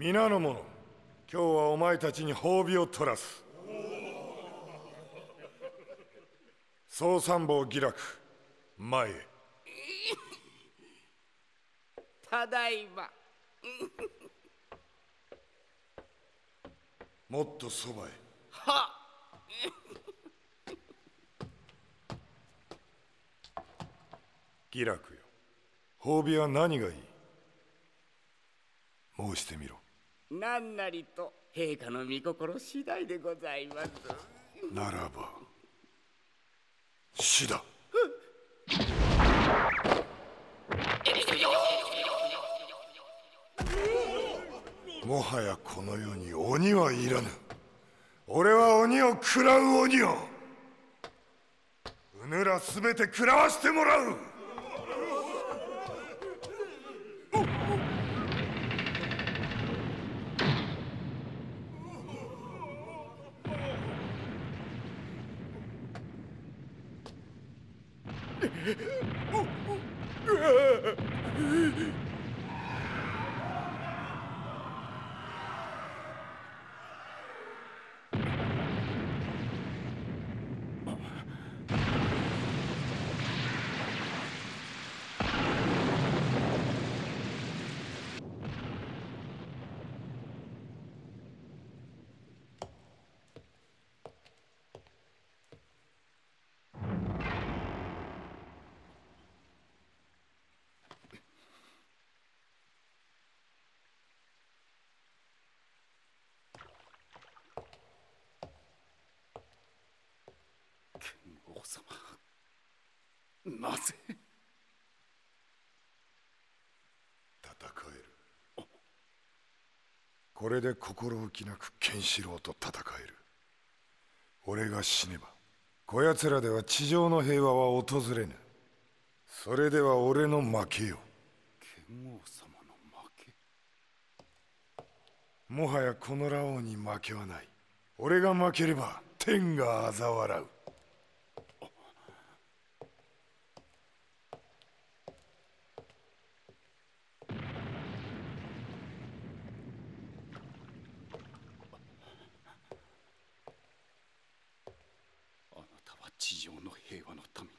皆の者今日はお前たちに褒美を取らす。総参謀義楽前へ。ただいま。もっとそばへ。は義楽 よ。褒美は何がいい？申してみろ。何なりと陛下の御心次第でございます。ならば死だ。もはやこの世に鬼はいらぬ。俺は鬼を食らう鬼を。うぬらすべて食らわしてもらう王様なぜ戦えるこれで心置きなくケンシロウと戦える。俺が死ねばこやつらでは地上の平和は訪れぬ。それでは俺の負けよ。剣王様の負け。もはやこのラオウに負けはない。俺が負ければ天が嘲笑うあなたは地上の平和のために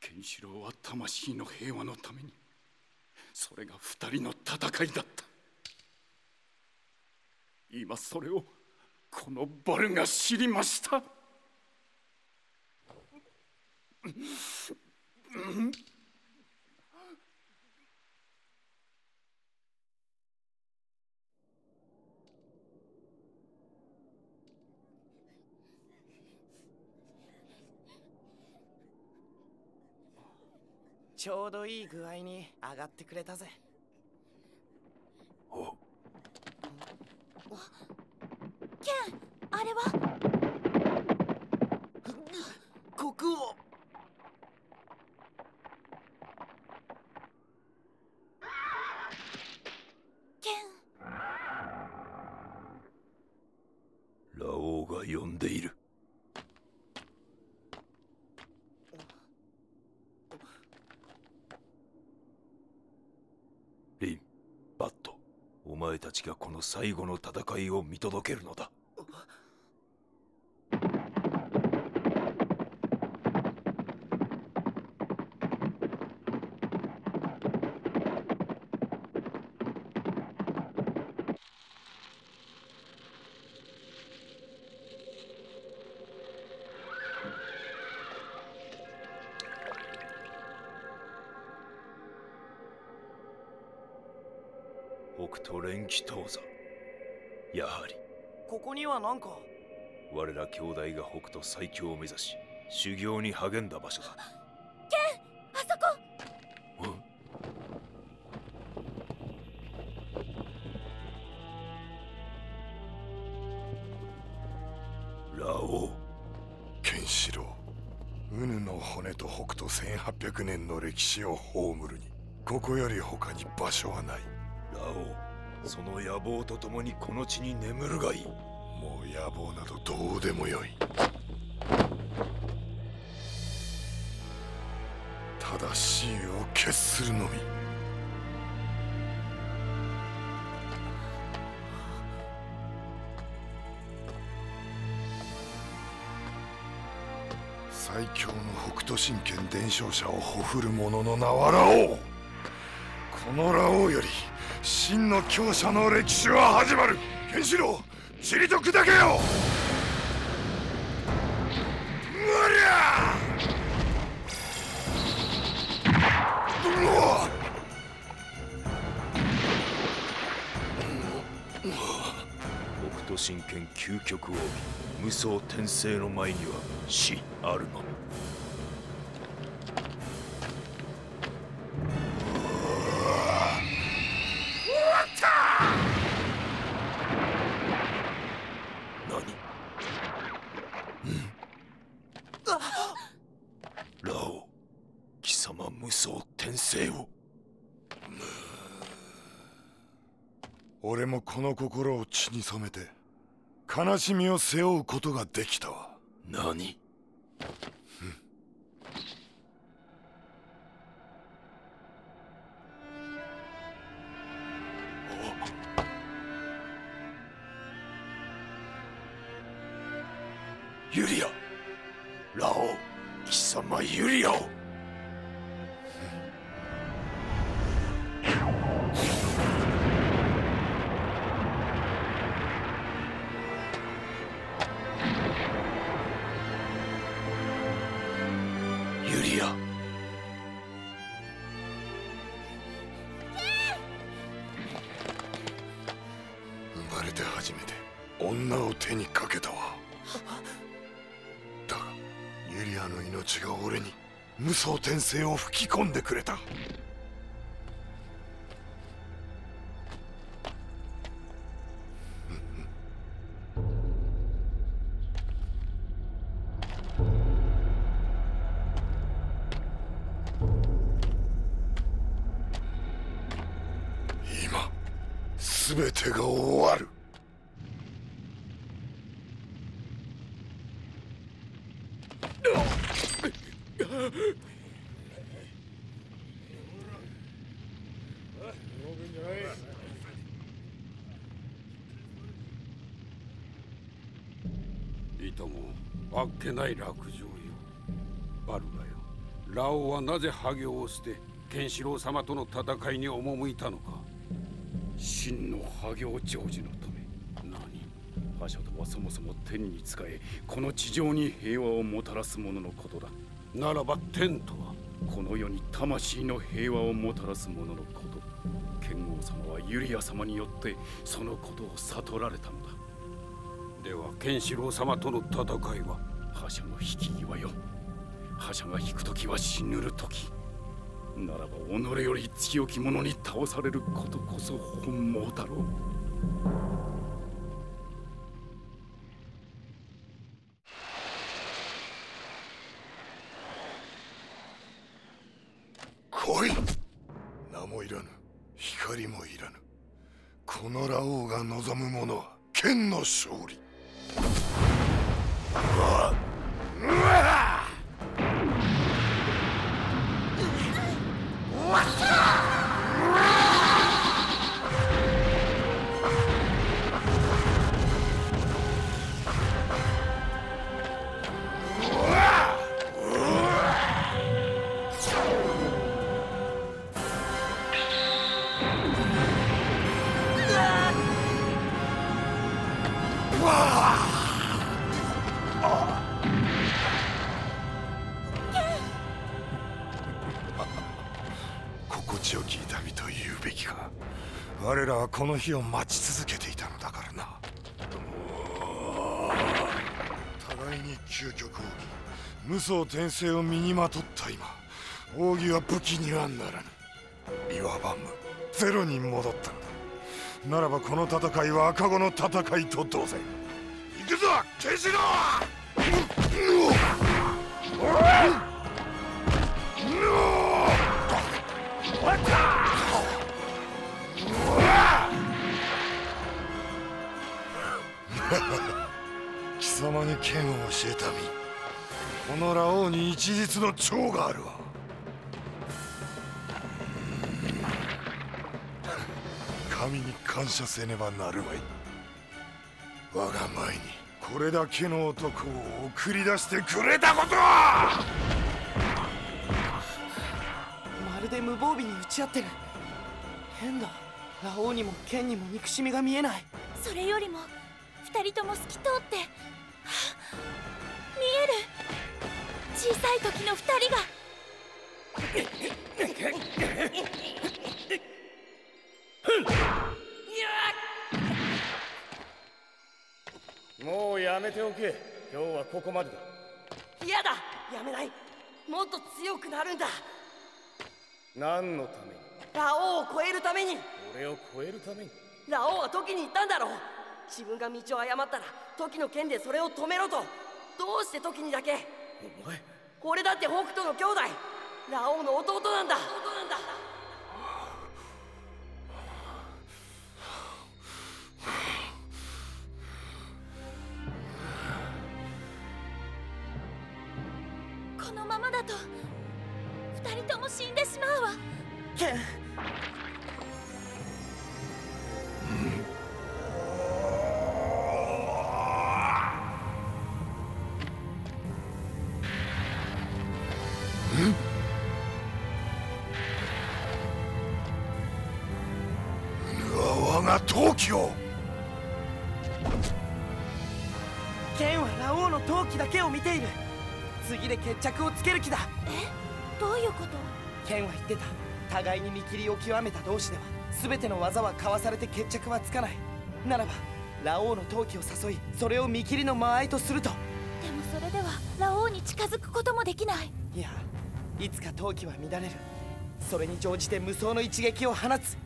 ケンシロウは魂の平和のために。それが2人の戦いだった。今それをこのバルが知りました。うんちょうどいい具合に上がってくれたぜ。ケンあれは国王ケンラオウが呼んでいるリンバットお前たちがこの最後の戦いを見届けるのだ。ここには何か。我ら兄弟が北斗最強を目指し修行に励んだ場所だ。ケンあそこ。ラオウ。ケンシロウウヌの骨と北斗1800年の歴史を葬るにここより他に場所はない。ラオウその野望とともにこの地に眠るがいい野望などどうでもよい。ただ死を決するのみ。最強の北斗神拳伝承者をほふる者の名はラオウ。このラオウより真の強者の歴史は始まる。ケンシロウ。散りとくだけよ。北斗神拳究極奥義。無双転生の前には死あるのみ。俺もこの心を血に染めて悲しみを背負うことができたわ。何？ユリア。ラオウ。貴様ユリアを双転生を吹き込んでくれた。けない落城よ。バルガよ。ラオウはなぜハ行を捨てケンシロウ様との戦いに赴いたのか。真のハ行成就のため。何？覇者とはそもそも天に仕えこの地上に平和をもたらすもののことだ。ならば天とは？この世に魂の平和をもたらすもののこと。剣王様はユリア様によってそのことを悟られたのだ。ではケンシロウ様との戦いは？覇者の引き際よ。覇者が引く時は死ぬる時。ならば己より強き者に倒されることこそ本望だろう。我らはこの日を待ち続けていたのだからな。互いに究極奥義無双転生を身にまとった今奥義は武器にはならぬ。いわば無ゼロに戻ったのだ。ならばこの戦いは赤子の戦いと同然。行くぞケンシロ貴様に剣を教えた身このラオウに一日の長があるわ。神に感謝せねばなるまい。我が前にこれだけの男を送り出してくれたことは。まるで無防備に打ち合ってる。変だ。ラオウにも剣にも憎しみが見えない。それよりも二人とも透き通って見える。小さい時の二人が。ク今日はここまでだ。嫌だ。やめない。もっと強くなるんだ。何のために？ラオウを超えるために。俺を超えるために？ラオウは時に言ったんだろう自分が道を誤ったら時の剣でそれを止めろと。どうして時にだけ？お前。俺だって北斗の兄弟。ラオウの弟なんだ。弟なんだこのままだと二人とも死んでしまうわ。ケン我次で決着をつける気だ。え？どういうこと？ケンは言ってた。互いに見切りを極めた同士では全ての技は交わされて決着はつかない。ならばラオウの闘気を誘いそれを見切りの間合いとすると。でもそれではラオウに近づくこともできない。いやいつか闘気は乱れる。それに乗じて無双の一撃を放つ。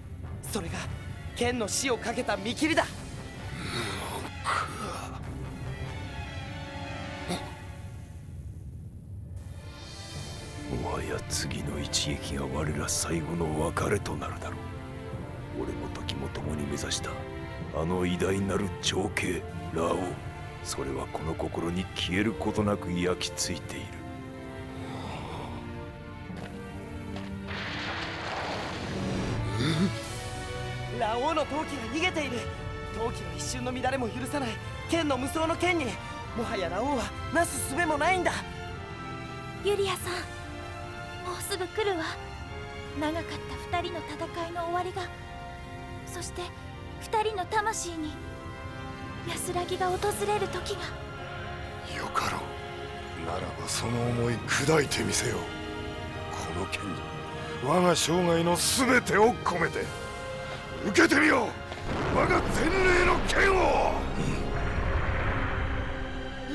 それが剣の死をかけた見切りだ次の一撃が我ら最後の別れとなるだろう。俺も時も共に目指した。あの偉大なる長兄ラオウ。それはこの心に消えることなく焼き付いている。ラオウの闘気が逃げている。闘気の一瞬の乱れも許さない。剣の無双の剣に。もはやラオウはなす術もないんだ。ユリアさんもうすぐ来るわ。長かった二人の戦いの終わりが。そして二人の魂に安らぎが訪れる時が。よかろう。ならばその思い砕いてみせよう。この剣に我が生涯の全てを込めて受けてみよう。我が前霊の剣を、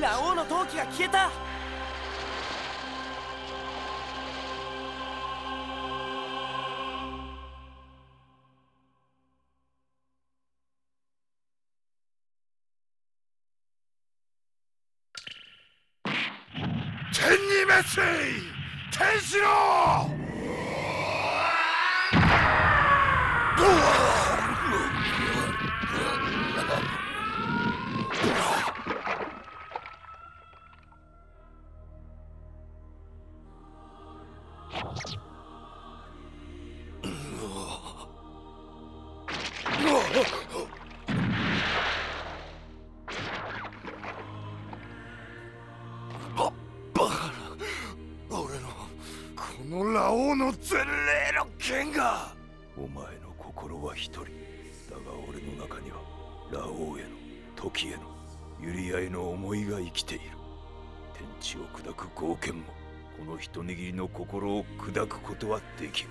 ラオウの闘気が消えたに滅せ天使郎ことはできる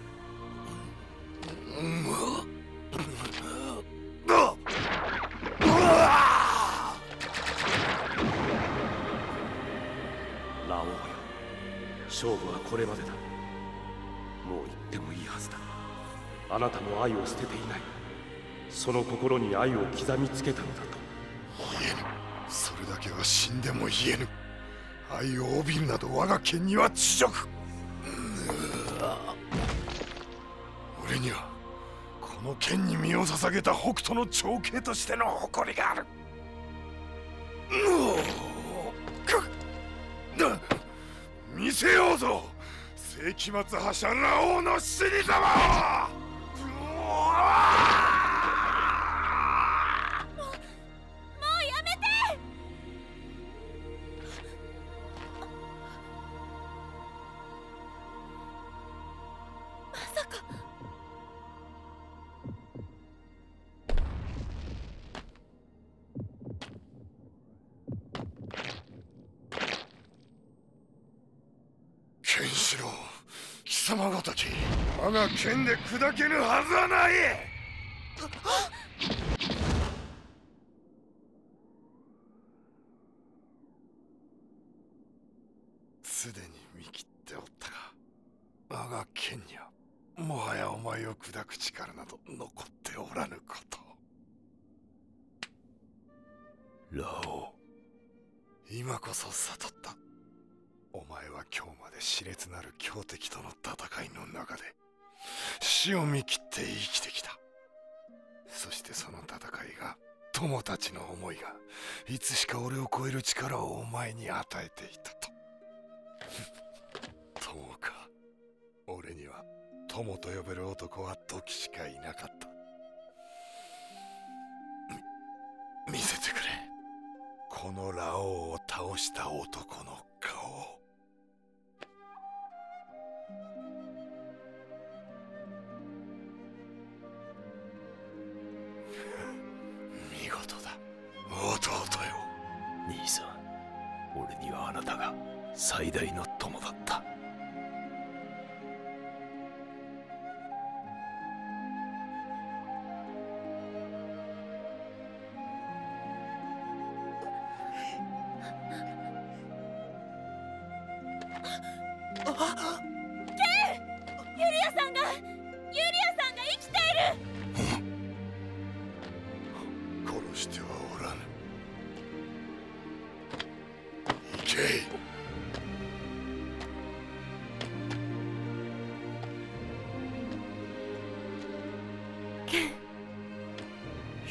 ラオウよ。勝負はこれまでだ。もう言ってもいいはずだ。あなたも愛を捨てていない。その心に愛を刻みつけたのだと。言えぬ。それだけは死んでも言えぬ。愛を帯びるなど我が剣には恥辱俺にはこの剣に身を捧げた北斗の長兄としての誇りがある。くな見せようぞ世紀末覇者ラオウの死に様を。剣で砕けぬはずはない。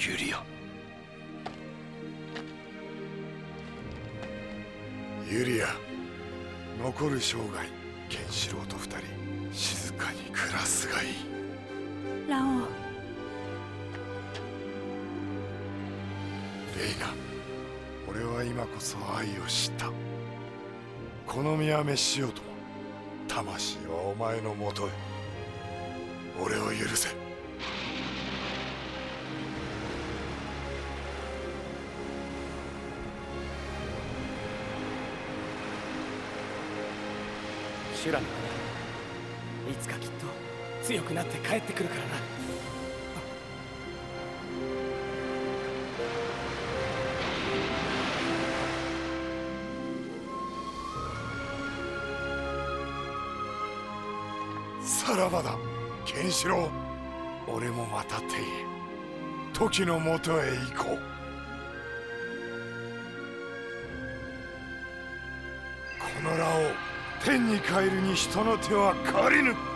ユリアユリア残る生涯ケンシロウと二人静かに暮らすがいいラオウレイナ俺は今こそ愛を知ったこの身は滅しようとも魂はお前のもとへ俺を許せシュラの。いつかきっと強くなって帰ってくるからな。さらばだケンシロウ。俺もまた手へ。時のもとへ行こう。天に帰るに人の手は借りぬ。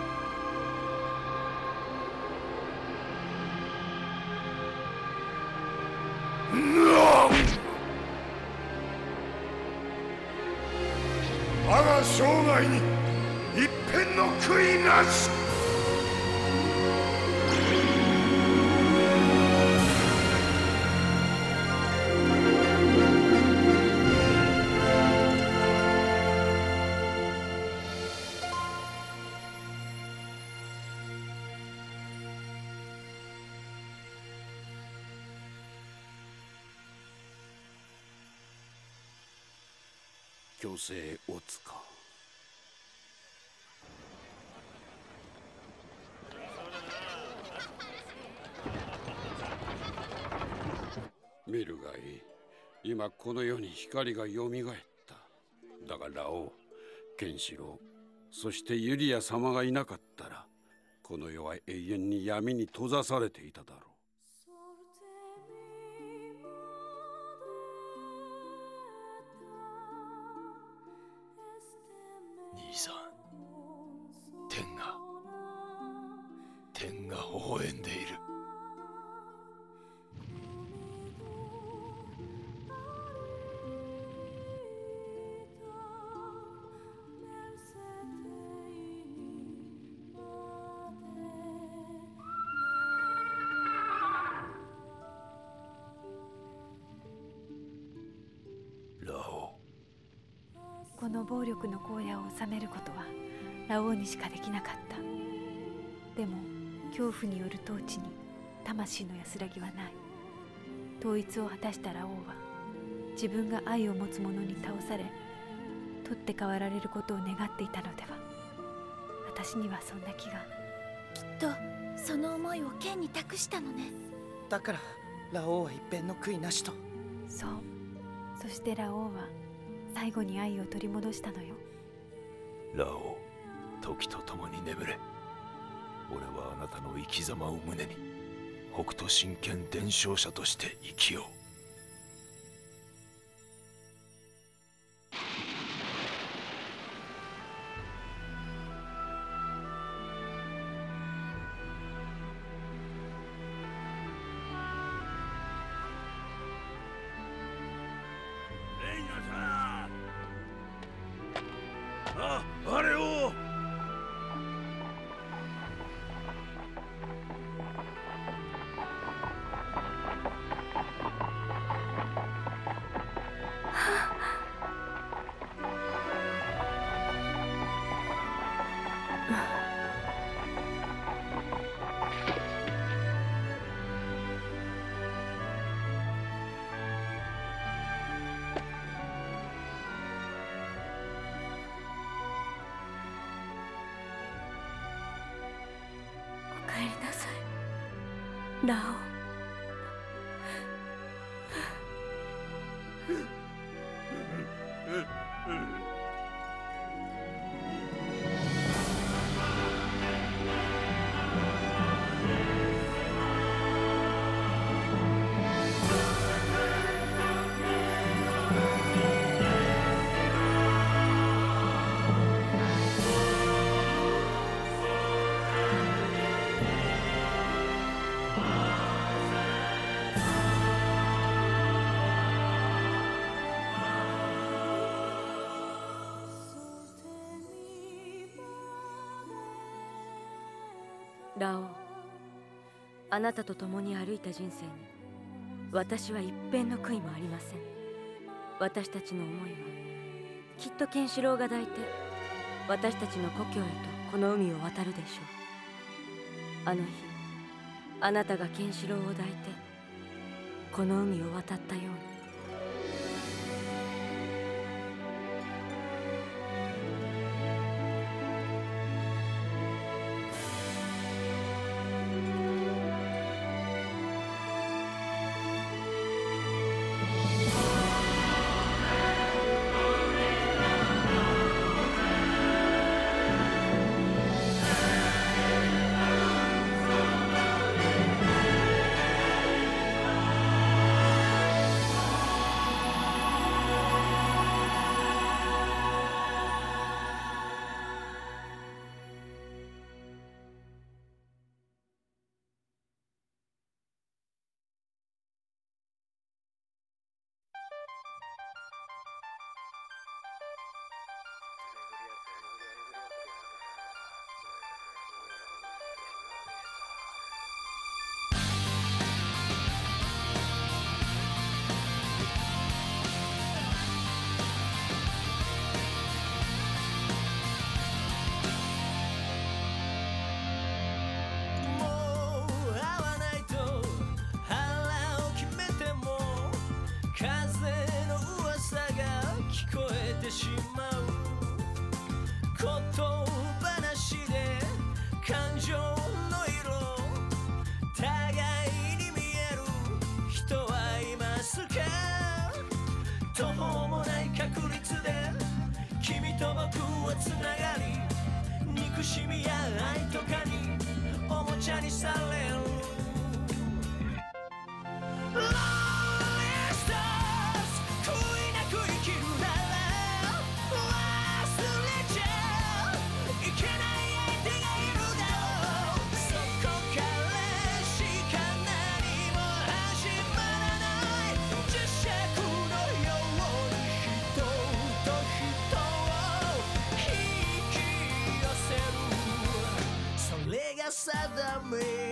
虚勢おつか見るがいい。今この世に光がよみがえった。だがラオウケンシロウそしてユリア様がいなかったらこの世は永遠に闇に閉ざされていただこの暴力の荒野を治めることはラオウにしかできなかった。でも恐怖による統治に魂の安らぎはない。統一を果たしたラオウは自分が愛を持つ者に倒され取って代わられることを願っていたのでは。私にはそんな気が。きっとその思いをケンに託したのね。だからラオウは一片の悔いなしと。そう。そしてラオウは最後に愛を取り戻したのよ。ラオ時と共に眠れ。俺はあなたの生き様を胸に北斗神拳伝承者として生きよう。あなたと共に歩いた人生に私は一片の悔いもありません。私たちの思いはきっとケンシロウが抱いて私たちの故郷へとこの海を渡るでしょう。あの日あなたがケンシロウを抱いてこの海を渡ったように。が定